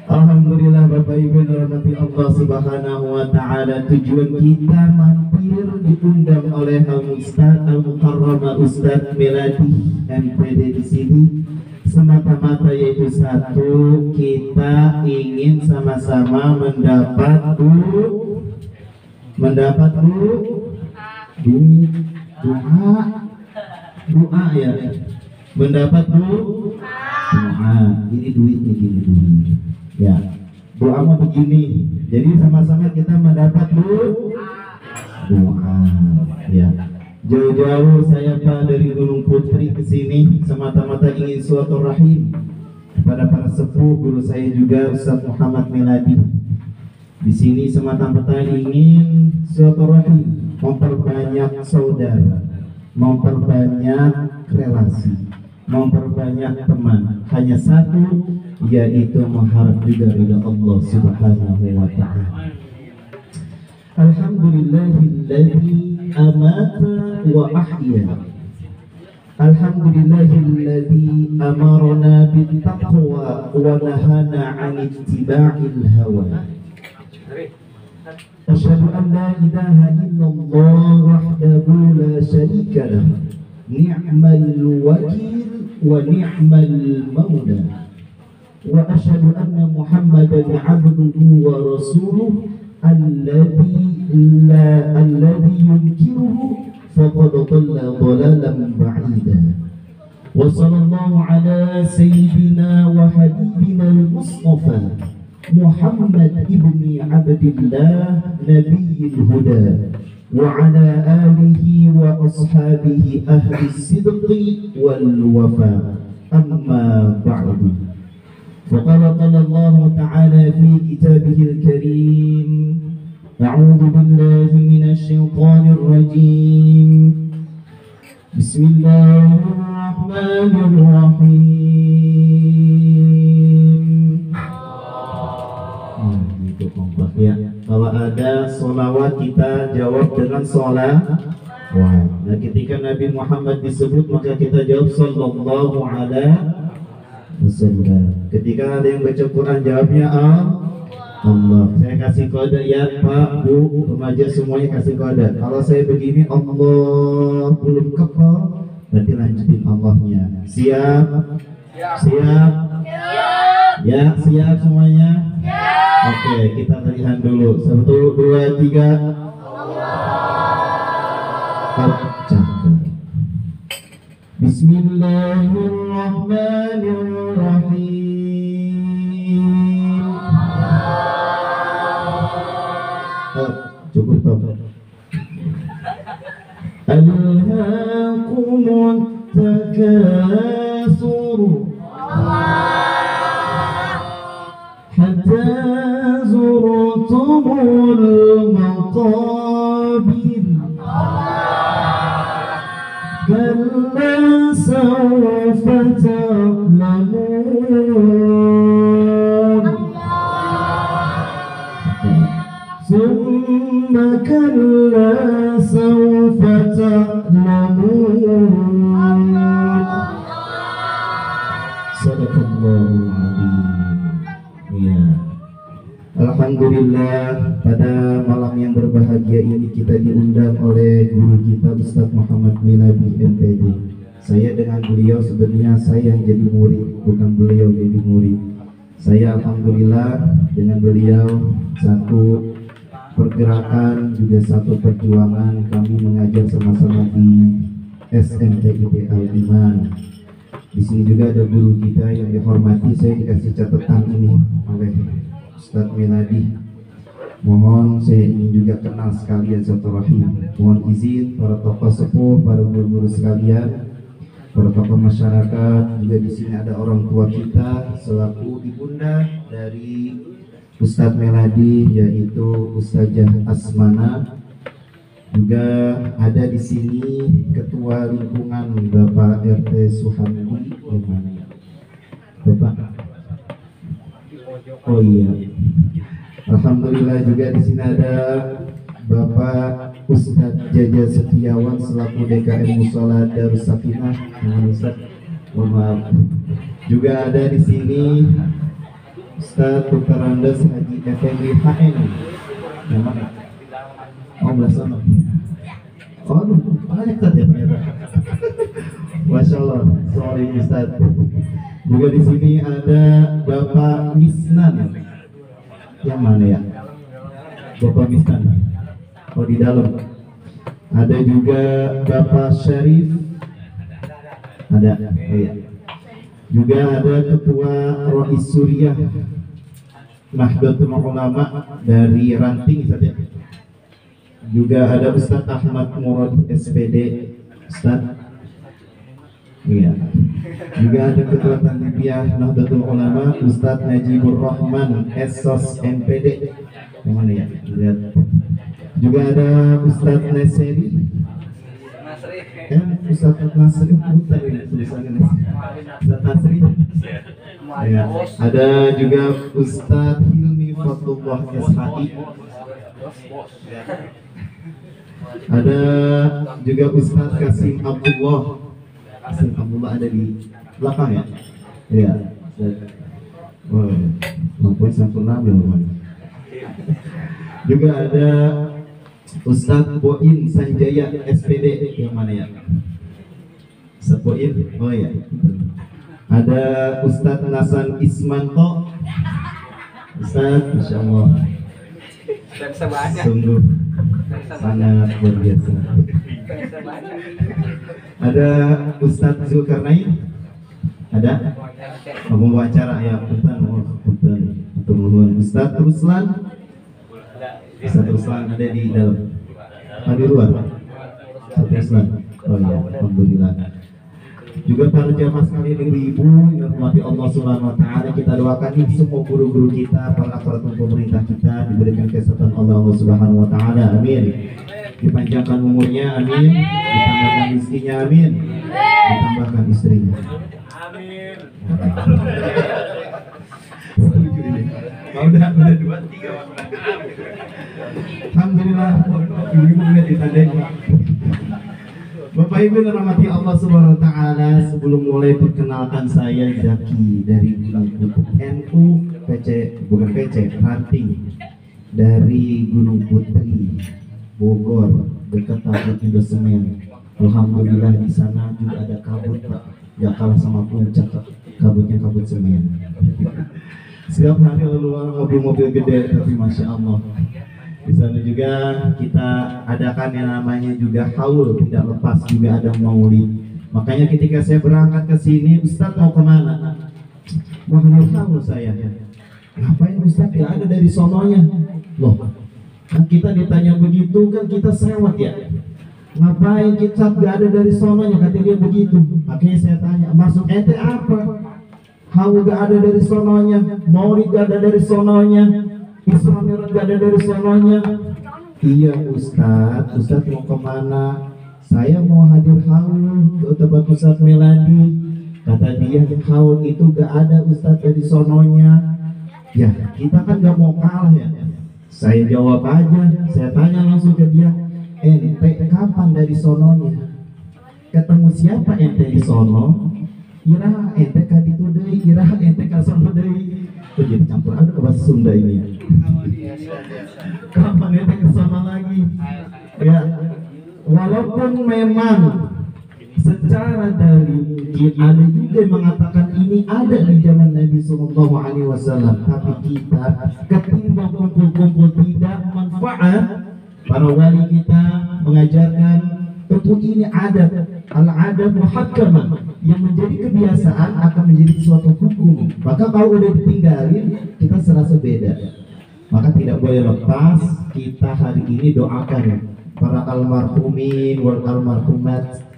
Alhamdulillah Bapak Ibu dirahmati Allah Subhanahu wa taala tujuan kita mampir diundang oleh Al Ustaz Al Mukarrama Ustaz Melati MPD di sini semata-mata yaitu satu kita ingin sama-sama mendapat du. Mendapat du? Duit doa. Doa ya. Mendapat du? Doa. Ini duitnya gini duit ya. Doa mau begini. Jadi sama-sama kita mendapat du? Doa. Ya jauh-jauh saya pak dari Gunung Putri ke sini semata-mata ingin suatu rahim kepada para sepuh guru saya juga Ustaz Muhammad Miladi. Di sini semata-mata ingin silaturahim, memperbanyak saudara, memperbanyak relasi, memperbanyak teman. Hanya satu yaitu mengharap juga ridha Allah Subhanahu wa taala. الحمد لله الذي أمات وأحيا. الحمد لله الذي أمرنا بالتقوى ونهانا عن اتباع الهوى. أشهد أن لا إله إلا الله وحده لا شريك له. نعم الوكيل ونعم المولى. وأشهد أن محمدا عبده ورسوله الذي لا الذي ينكره فقد ضل ضلالا بعيدا. وصلى الله على سيدنا وحبيبنا المصطفى محمد ابن عبد الله نبي الهدى وعلى آله وأصحابه أهل الصدق والوفاء. أما بعد. فقد قال الله تعالى في كتابه الكريم أعوذ بالله من الشيطان الرجيم بسم الله الرحمن الرحيم Hmm. Kalau ada solawat kita jawab dengan sholat. Wah, nah ketika Nabi Muhammad disebut maka kita jawab sallallahu alaihi wasallam. Ketika ada yang baca Quran jawabnya ah, Allah. Saya kasih kode ya Pak, Bu, remaja semuanya kasih kode. Kalau saya begini Allah belum kepal, berarti lanjutin Allahnya. Siap? Siap? Ya, siap semuanya? Oke, kita latihan dulu. Satu, dua, tiga. Cakep. بسم الله الرحمن الرحيم. آه، cukup tahu ألهاكم التكاثر. حتى كلا سوف تعلمون صدق الله العظيم Ya. Alhamdulillah pada malam yang berbahagia ini kita diundang oleh guru kita Ustadz Muhammad Minabi MPD. Saya dengan beliau sebenarnya saya yang jadi murid, bukan beliau jadi murid. Saya alhamdulillah dengan beliau satu pergerakan juga satu perjuangan kami mengajar sama-sama di SMTIT Al Iman di sini juga ada guru kita yang dihormati. Saya dikasih catatan ini oleh Ustadz Meladi. Mohon saya ingin juga kenal sekalian satu rahim. Mohon izin para tokoh sepuh, para guru-guru sekalian, para tokoh masyarakat. Juga di sini ada orang tua kita selaku ibunda dari Ustadz Meladi yaitu Ustazah Asmana juga ada di sini ketua lingkungan Bapak RT ya? Bapak? Oh iya. Alhamdulillah juga di sini ada Bapak Ustadz Jaja Setiawan selaku DKM Musola Darus Sakinah Mohon Ustadz Mohon maaf. Juga ada di sini Ustadz Dr. Andes Haji Effendi HN Yang mana? Oh belah sana. Oh banyak tadi ya. Masya Allah, sorry Ustaz. Juga di sini ada Bapak Misnan. Yang mana ya? Bapak Misnan. Oh di dalam. Ada juga Bapak Syarif. Ada. Oh, iya. Juga ada Ketua Rois Suriah Nahdlatul Ulama dari Ranting saja juga ada Ustadz Ahmad Murad SPD Ustadz Iya. Juga ada Ketua Tanzibiyah Nahdlatul Ulama Ustadz Najibur Rahman Esos MPD. Yang mana ya? Lihat. Juga ada Ustadz Neseri. Ya, Ustadz Nasri ini tulisannya Nasri. Ustadz Nasri. Ya, ada juga Ustadz Hilmi Fatullah SHI. Ada juga Ustadz Kasim Abdullah. Kasim Abdullah ada di belakang ya? Iya. Wah, lampunya sempurna belum? Juga ada Ustadz Boin Sanjaya SPD yang mana ya? Ustadz Boin, oh ya. Ada Ustadz Nasan Ismanto. Ustadz, Masya Allah. Sungguh sangat luar biasa. Ada Ustadz Zulkarnain. Ada? Mau acara ya, punten, oh, punten. Nuhun Ustadz Ruslan. Ruslan ada di dalam. Ah, di luar. Oh ya, alhamdulillah. Juga para jamaah sekalian ibu-ibu yang dirahmati Allah Subhanahu wa taala kita doakan nih semua guru-guru kita, para aparatur pemerintah kita diberikan kesehatan oleh Allah Subhanahu wa taala. Amin. Dipanjangkan umurnya, amin. Ditambahkan rezekinya, amin. Ditambahkan istrinya. Amin. Setuju ini. Udah udah dua tiga Alhamdulillah, ibu-ibu udah ditandai. Bapak Ibu yang dirahmati Allah Subhanahu wa taala, sebelum mulai perkenalkan saya Zaki dari Gunung Putri NU PC bukan PC, ranting dari Gunung Putri Bogor dekat Tabut Indosemen. Alhamdulillah di sana juga ada kabut Pak. Gak kalah sama puncak kabutnya kabut semen. Setiap hari lalu mobil-mobil gede tapi masya Allah di sana juga kita adakan yang namanya juga haul tidak lepas juga ada maulid. Makanya ketika saya berangkat ke sini Ustadz mau ke mana? Mau ke haul saya. Ngapain Ustadz ya ada dari sononya. Loh kan kita ditanya begitu kan kita sewot ya. Ngapain kita gak ada dari sononya kata dia begitu. Makanya saya tanya maksud ente apa? Haul gak ada dari sononya maulid gak ada dari sononya Ada dari sononya Iya Ustadz, Ustadz mau ke mana? Saya mau hadir haul ke tempat Ustadz Meladi Kata dia haul itu gak ada Ustadz dari sononya Ya kita kan gak mau kalah ya Saya jawab aja, saya tanya langsung ke dia Ente kapan dari sononya? Ketemu siapa ente di sono? Iraha ente kaditu deui, iraha ente ka sono. Kok jadi campur aduk bahasa Sunda ini? Kapan ente ke sono lagi? Ya, walaupun memang secara dari ada juga yang mengatakan ini ada di zaman Nabi Sallallahu Alaihi Wasallam, tapi kita ketimbang kumpul-kumpul tidak manfaat, para wali kita mengajarkan tentu ini adat al-adat muhakkamah yang menjadi kebiasaan akan menjadi suatu hukum. Maka kalau udah ditinggalin kita serasa beda. Maka tidak boleh lepas kita hari ini doakan para almarhumin wal almarhumat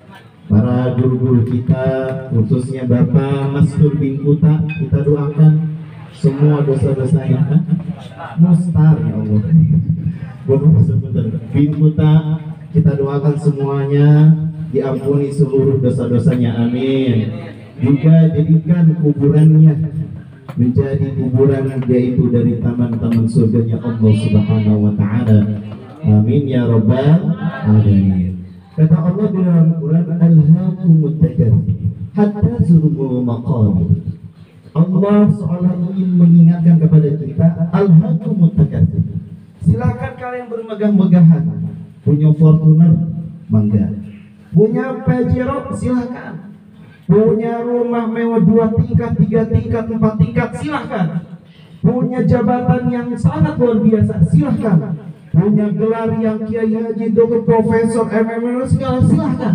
para guru-guru kita khususnya Bapak Mastur bin Kuta kita doakan semua dosa-dosanya Hah? mustar ya Allah Bapak bin Kuta kita doakan semuanya diampuni seluruh dosa-dosanya amin juga jadikan kuburannya menjadi kuburan yaitu dari taman-taman surganya Allah Subhanahu wa taala. Amin ya rabbal alamin. Kata Allah di dalam Quran alhaakumut takatsur hatta zurumul maqabir Allah seolah ingin mengingatkan kepada kita alhaakumut takatsur silakan kalian bermegah-megahan punya Fortuner mangga. Punya Pajero silakan punya rumah mewah dua tingkat tiga tingkat empat tingkat silahkan. Punya jabatan yang sangat luar biasa silahkan. Punya gelar yang kiai haji dokter profesor MML segala silahkan.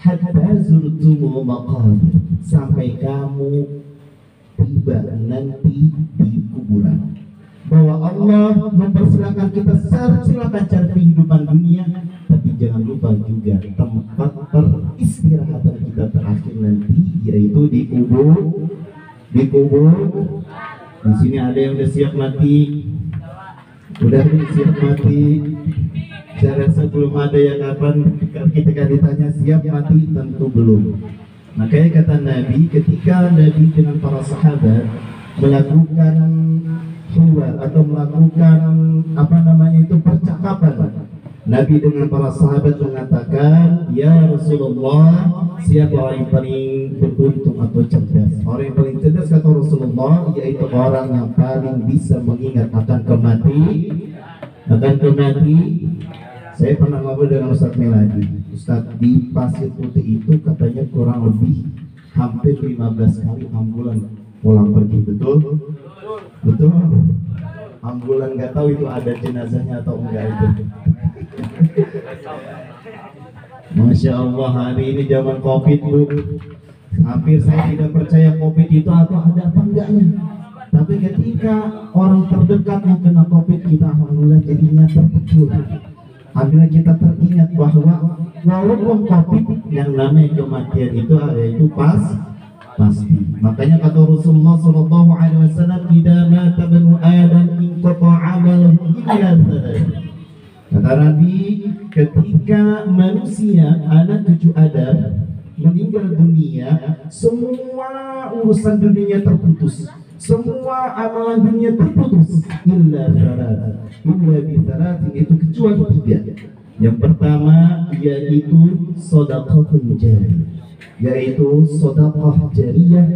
Hatta zurtumul maqabir sampai kamu tiba nanti di kuburan. Bahwa Allah mempersilahkan kita silakan cari kehidupan dunia tapi jangan lupa juga tempat peristirahatan kita terakhir nanti yaitu di kubur. Di kubur. Di sini ada yang udah siap mati. Udah siap mati. Saya rasa belum ada yang kapan ketika ditanya siap mati tentu belum. Makanya kata Nabi ketika Nabi dengan para sahabat melakukan hiwar atau melakukan apa namanya itu percakapan Nabi dengan para sahabat mengatakan, Ya Rasulullah, siapa orang yang paling beruntung atau cerdas? Orang yang paling cerdas kata Rasulullah, yaitu orang yang paling bisa mengingat akan kemati, akan kemati. Saya pernah ngobrol dengan Ustaz Meladi. Ustaz di Pasir Putih itu katanya kurang lebih hampir 15 kali ambulan pulang pergi, betul? Betul. Ambulan nggak tahu itu ada jenazahnya atau enggak itu. Masya Allah hari ini zaman covid bu. Hampir saya tidak percaya covid itu atau ada apa enggaknya. Tapi ketika orang terdekat yang kena covid kita Alhamdulillah jadinya terpecul Akhirnya kita teringat bahwa walaupun covid yang namanya kematian itu yaitu pas pasti. Makanya kata Rasulullah Shallallahu Alaihi Wasallam, "Tidak mata benu Adam in amalahu illa Kata Nabi, ketika manusia, anak cucu Adam meninggal dunia, semua urusan dunia terputus. Semua amalan dunia terputus. Illa salat. Illa bisalatin itu kecuali tiga. Yang pertama yaitu sedekahun jariyah. Yaitu sedekah jariyah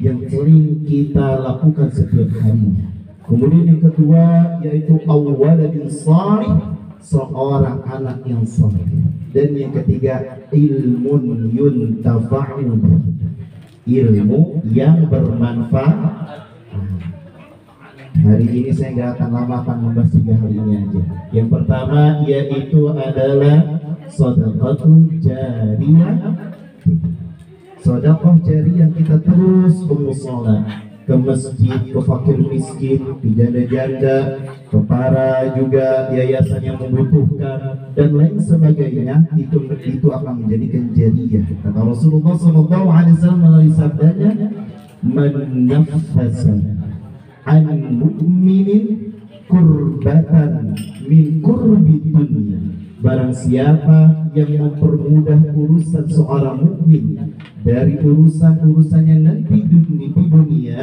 yang sering kita lakukan setiap harinya. Kemudian yang kedua yaitu awaladin salih seorang anak yang soleh dan yang ketiga ilmun yuntafa'u ilmu yang bermanfaat. Hari ini saya nggak akan lama akan membahas tiga hal ini aja. Yang pertama yaitu adalah sedekahun jariyah sedekah jariyah kita terus bermusola ke masjid, ke fakir miskin, ke janda-janda, ke para juga yayasan yang membutuhkan dan lain sebagainya itu itu akan menjadi jariyah. Kata Rasulullah Shallallahu Alaihi Wasallam melalui sabdanya, "Man nafasa an mu'minin kurbatan min kurbi dunia." Barang siapa yang mempermudah urusan seorang mukmin dari urusan-urusannya nanti di dunia, di dunia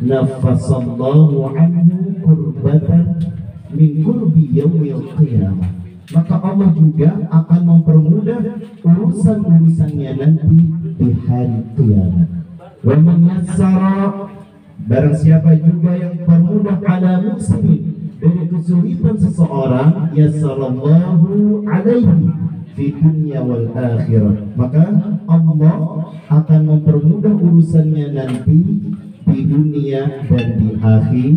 nafasallahu anhu kurbatan min kurbi yaumil qiyamah. Maka Allah juga akan mempermudah urusan-urusannya nanti di hari kiamat. Wa man barang siapa juga yang permudah ala muslimin dari kesulitan seseorang yassarallahu alaihi di dunia wal akhirah. Maka Allah akan mempermudah urusannya nanti di dunia dan di akhir.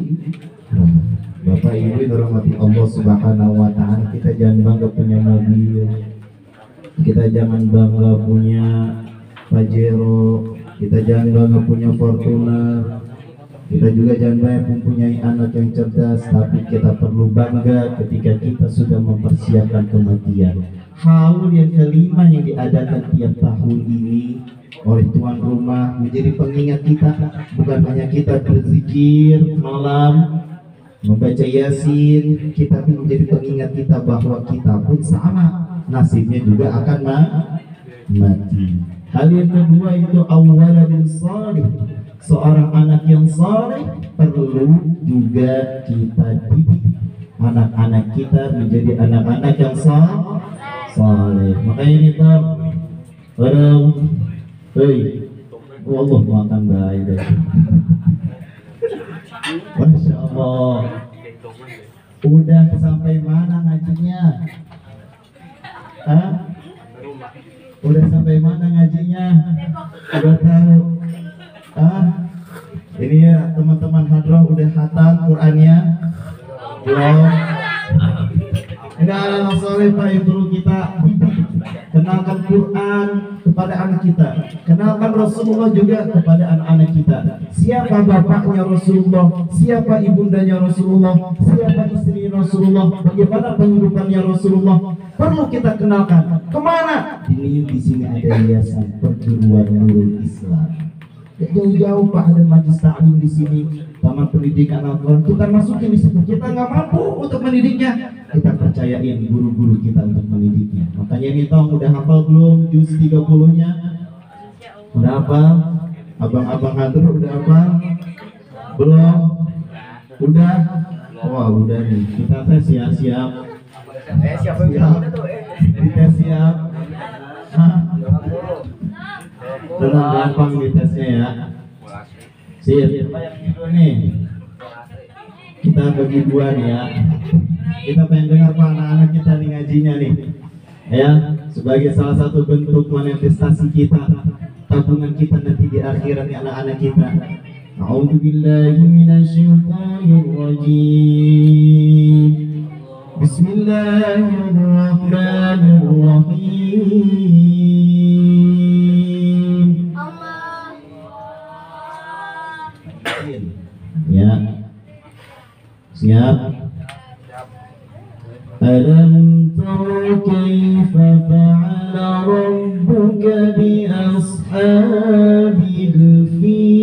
Bapak Ibu yang dirahmati Allah Subhanahu wa taala kita jangan bangga punya mobil. Kita jangan bangga punya Pajero. Kita jangan bangga punya Fortuner kita juga jangan banyak mempunyai anak yang cerdas tapi kita perlu bangga ketika kita sudah mempersiapkan kematian. Haul yang kelima yang diadakan tiap tahun ini oleh tuan rumah menjadi pengingat kita. Bukan hanya kita berzikir malam membaca yasin kita pun menjadi pengingat kita bahwa kita pun sama. Nasibnya juga akan ma mati. Hal yang kedua itu awaladin salih seorang anak yang saleh perlu juga kita didik anak-anak kita menjadi anak-anak yang saleh saleh makanya kita orang hei Allah makan baik Masya Allah Udah sampai mana ngajinya? Hah? Udah sampai mana ngajinya? Udah tahu? Hah? Ini ya teman-teman hadroh udah hatam Qurannya? Belum? Ini anak soleh Pak perlu kita kenalkan Quran kepada anak kita, kenalkan Rasulullah juga kepada anak-anak kita. Siapa bapaknya Rasulullah, siapa ibundanya Rasulullah, siapa istri Rasulullah, bagaimana penghidupannya Rasulullah, perlu kita kenalkan. Ke mana? Ini di sini ada yayasan perguruan Nurul Islam. Jauh-jauh Pak ada majlis taklim di sini, taman pendidikan Al-Quran. Kita masukin di situ. Kita nggak mampu untuk mendidiknya. Kita percayain guru-guru kita untuk mendidiknya. Makanya ini Tom udah hafal belum juz 30-nya? Udah hafal? Abang-abang hadir udah hafal? Belum? Udah? Wah udah nih. Kita tes ya siap. Siap. Kita siap. Hah? Tenang gampang di tesnya ya. Sip. Nih. Kita bagi dua nih ya. Kita pengen dengar pak anak-anak kita nih ngajinya nih. Ya, sebagai salah satu bentuk manifestasi kita, tabungan kita nanti di akhirat nih anak-anak kita. Rajim. Bismillahirrahmanirrahim. يب ألم تر كيف فعل ربك بأصحاب الفيل؟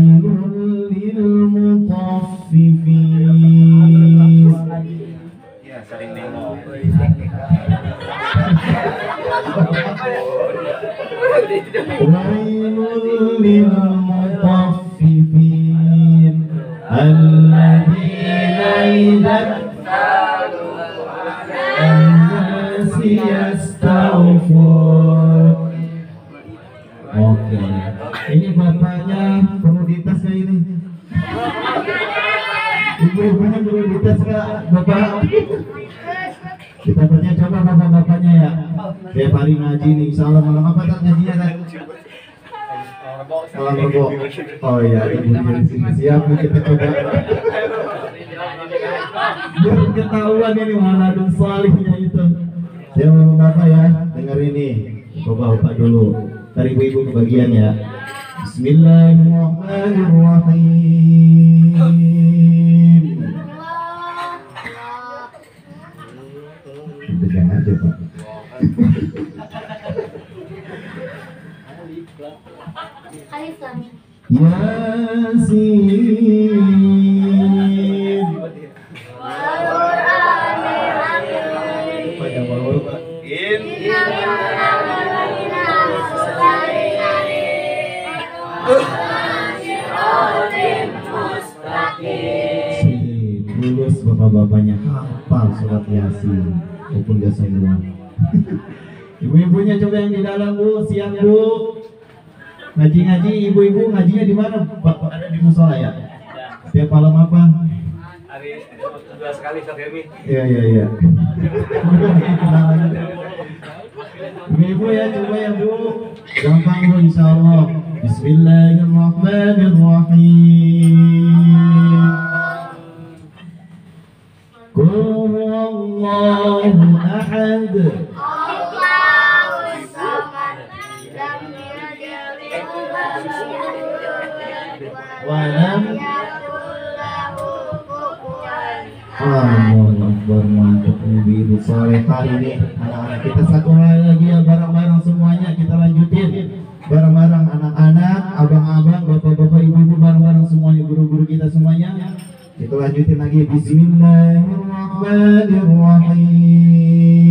Malam rebo. Oh iya, ibu di sini siap kita coba. Biar ketahuan ini mana dan salihnya itu. Ya bapak ya, dengar ini. Coba bapak dulu. Tarik ibu kebagian ya. Bismillahirrahmanirrahim. Pegang aja pak. Alif Lamim. Yasin. Mulus bapak-bapaknya hafal surat Yasin walaupun biasa luar. Ibu-ibunya coba yang di dalam bu, siap bu ngaji-ngaji ibu-ibu ngajinya di mana Pak, ada di musola ya tiap malam apa Hari dua sekali Helmi. Iya iya iya. Ibu ya coba ya bu, gampang bu insya Allah. Bismillahirrahmanirrahim. Qul huwallahu ahad. Allahu walam. Yulad Walam yakul lahu kufuwan Allah Akbar mantap ibu-ibu sore hari ini anak-anak kita satu kali lagi ya bareng-bareng semuanya kita lanjutin. Bareng-bareng anak-anak abang-abang bapak-bapak ibu-ibu bareng-bareng semuanya guru-guru kita semuanya. Kita lanjutin lagi. Bismillahirrahmanirrahim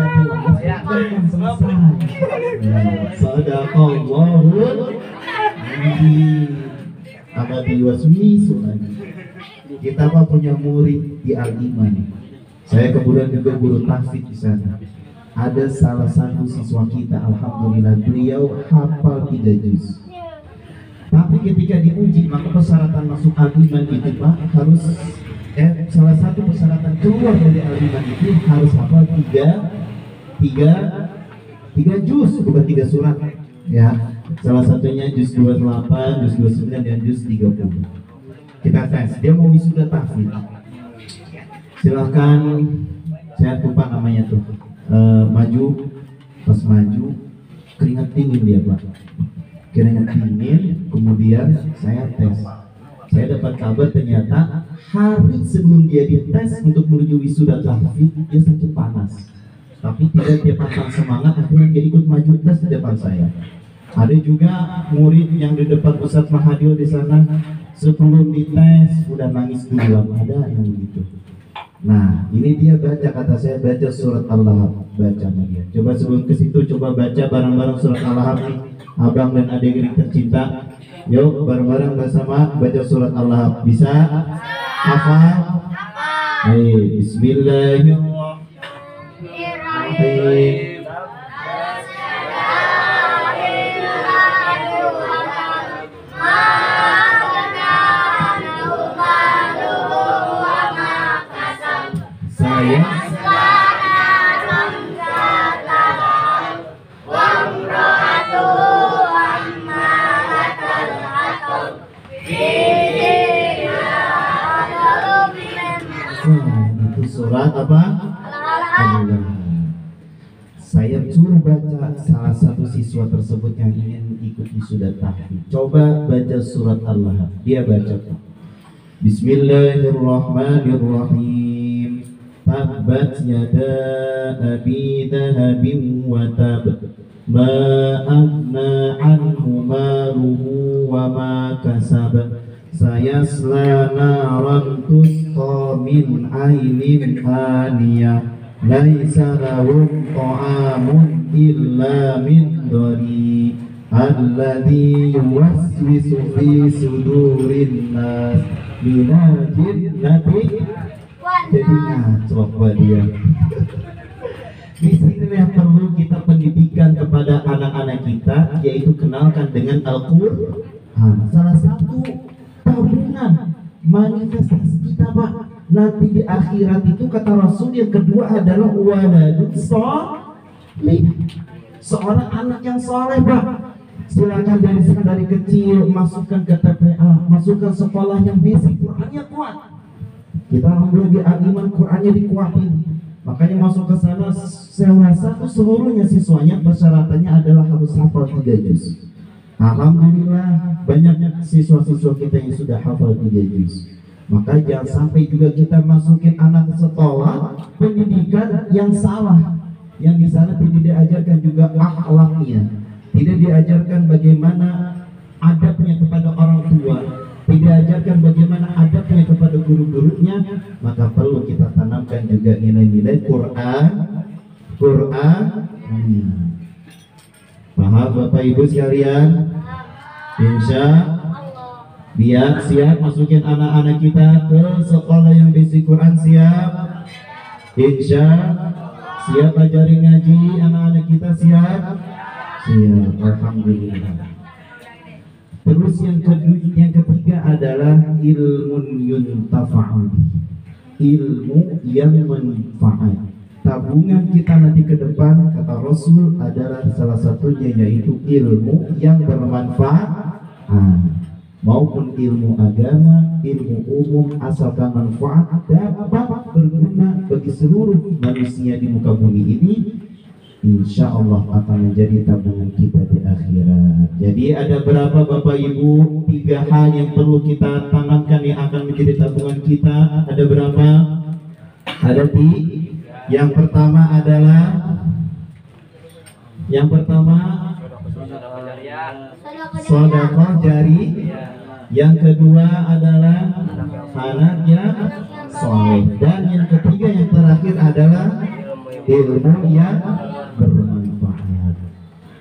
Kita apa punya murid di Al-Iman Saya kemudian juga guru tahfidz di sana. Ada salah satu siswa kita Alhamdulillah beliau hafal tiga juz. Tapi ketika diuji maka persyaratan masuk Al-Iman itu Pak harus eh, salah satu persyaratan keluar dari Al-Iman itu harus hafal tiga tiga tiga juz bukan tiga surat. Ya salah satunya juz 28 juz 29 dan juz 30 kita tes dia mau wisuda tahfidz. Silahkan saya lupa namanya tuh. Eh, maju pas maju keringat dingin dia pak. Keringat dingin kemudian saya tes. Saya dapat kabar ternyata hari sebelum dia dites untuk menuju wisuda tahfidz dia sakit panas tapi tidak dia pasang semangat akhirnya dia ikut maju tes di depan saya. Ada juga murid yang di depan Ustadz Mahadil di sana sebelum dites udah nangis duluan. Ada yang begitu nah ini dia baca kata saya baca surat Al-Lahab. Baca dia. Coba sebelum ke situ coba baca bareng-bareng surat Al-Lahab nih. Abang dan adik yang tercinta. Yuk bareng-bareng bersama baca surat Al-Lahab. Bisa? Hafal? Ayo, Bismillahirrahmanirrahim. Saya salah satu siswa tersebut yang ingin ikut wisuda tahfidz. Coba baca surat Allah. Dia baca. Bismillahirrahmanirrahim. Tabbat yada abi dahabin wa tab. Ma aghna anhu maluhu wa ma kasab. Sayasla naran tusqa min ainin aniyah. Laisa lahum ta'amun illa min dari Alladhi yuwaswisu fi sudurin nas Minal jinnati Jadi Pak dia? Di sini yang perlu kita pendidikan kepada anak-anak kita Yaitu kenalkan dengan Al-Quran. Salah satu tabungan manifestasi kita Pak nanti di akhirat itu kata Rasul yang kedua adalah waladun soleh seorang anak yang soleh pak. Silakan dari dari kecil masukkan ke TPA masukkan sekolah yang basic Qurannya kuat. Kita alhamdulillah di Al-Iman Qurannya dikuatin. Makanya masuk ke sana salah satu seluruhnya siswanya persyaratannya adalah harus hafal tiga juz. Alhamdulillah banyaknya siswa-siswa kita yang sudah hafal tiga juz Maka jangan sampai juga kita masukin anak ke sekolah pendidikan yang salah. Yang di sana tidak diajarkan juga akhlaknya. Tidak diajarkan bagaimana adabnya kepada orang tua. Tidak diajarkan bagaimana adabnya kepada guru-gurunya. Maka perlu kita tanamkan juga nilai-nilai Quran. Quran. Hmm. Paham Bapak Ibu sekalian? Insya biar siap masukin anak-anak kita ke sekolah yang basic Quran siap. Insya siap ajarin ngaji anak-anak kita siap. Siap Alhamdulillah. Terus yang kedua yang ketiga adalah ilmu yuntafa'u. Ilmu yang manfaat tabungan kita nanti ke depan kata Rasul adalah salah satunya yaitu ilmu yang bermanfaat maupun ilmu agama, ilmu umum asalkan manfaat dapat berguna bagi seluruh manusia di muka bumi ini. Insya Allah akan menjadi tabungan kita di akhirat. Jadi ada berapa Bapak Ibu? Tiga hal yang perlu kita tanamkan yang akan menjadi tabungan kita. Ada berapa? Ada tiga yang pertama adalah yang pertama sodakoh jari. Yang kedua adalah anak yang soleh dan yang ketiga yang terakhir adalah ilmu yang bermanfaat.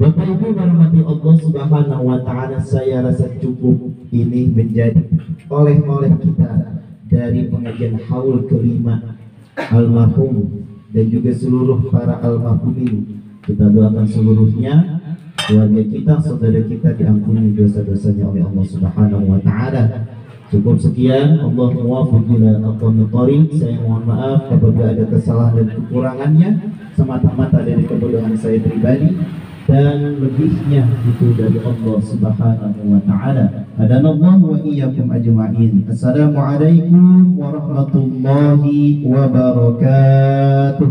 Bapak Ibu warahmati Allah Subhanahu wa taala saya rasa cukup ini menjadi oleh-oleh kita dari pengajian haul kelima almarhum dan juga seluruh para almarhumin kita doakan seluruhnya keluarga kita, saudara kita diampuni dosa-dosanya oleh Allah Subhanahu wa taala. Cukup sekian, Allah muwaffiq ila aqwamit Saya mohon maaf apabila ada kesalahan dan kekurangannya semata-mata dari kebodohan saya pribadi dan lebihnya itu dari Allah Subhanahu wa taala. Hadanallahu wa iyyakum ajma'in. Assalamualaikum warahmatullahi wabarakatuh.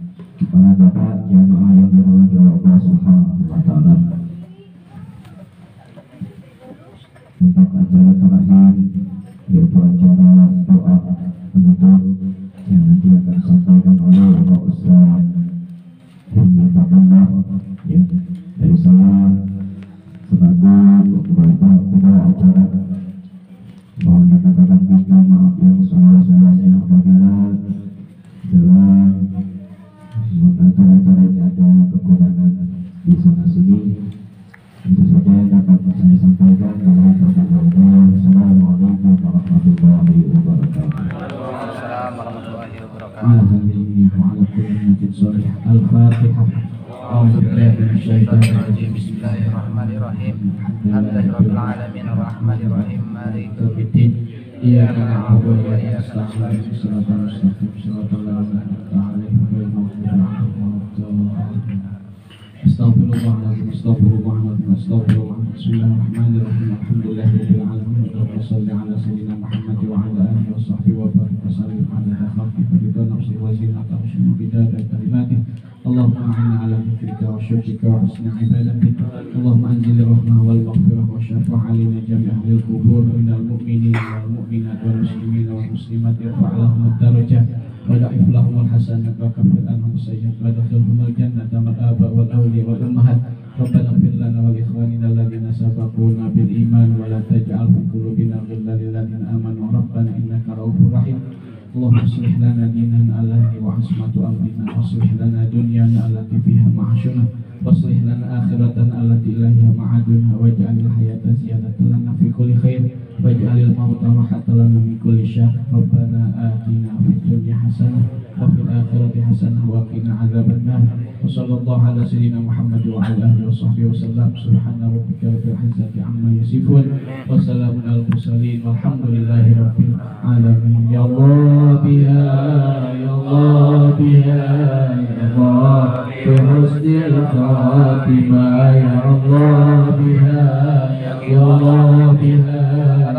Para bapak jamaah yang dirahmati Allah Subhanahu wa taala. Untuk acara terakhir yaitu acara doa penutup yang nanti akan disampaikan oleh Bapak Ustaz Hindi Takallah ya dari saya selaku beberapa pembawa acara mohon dikatakan minta maaf yang sebesar-besarnya apabila dalam sana sini itu saja yang dapat saya sampaikan dalam pertemuan Assalamualaikum warahmatullahi wabarakatuh. Waalaikumsalam warahmatullahi wabarakatuh. على هذه وعلى كل نعمة صالحة الفاتحة أعوذ بالله من الشيطان الرجيم بسم الله الرحمن الرحيم الحمد لله رب العالمين الرحمن الرحيم مالك يوم الدين إياك نعبد وإياك نستعين صراط المستقيم صراط الذين اللهم اعنا على ذكرك وشكرك وحسن عبادتك اللهم انزل الرحمه والمغفره والشفاعه علينا جميع أهل القبور من المؤمنين والمؤمنات والمسلمين والمسلمات ارفع لهم الدرجات وضعف لهم الحسنات وكفر عنهم السيئات وادخلهم الجنة مع الآباء والأولياء والأمهات ربنا اغفر لنا ولإخواننا الذين سبقونا بالإيمان ولا تجعل في قلوبنا غلا للذين آمنوا ربنا إنك رؤوف رحيم اللهم اصلح لنا ديننا الذي وعصمة أمرنا واصلح لنا دنيانا التي فيها معاشنا واصلح لنا آخرتنا التي إليها معادنا واجعل الحياة زيادة لنا في كل خير واجعل الموت لنا من كل شر ربنا آتنا في الدنيا حسنة وفي الآخرة حسنة وقنا عذاب النار. وصلى الله على سيدنا محمد وعلى آله وصحبه وسلم. سبحان ربك رب العزة عما يصفون. وسلام على المرسلين. والحمد لله رب العالمين. يا الله بها يا الله بها يا الله بحسن الخاتمة. يا الله بها يا الله بها.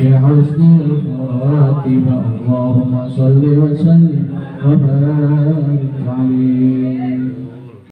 بحسن الخاتمة اللهم صل وسلم وبارك عليه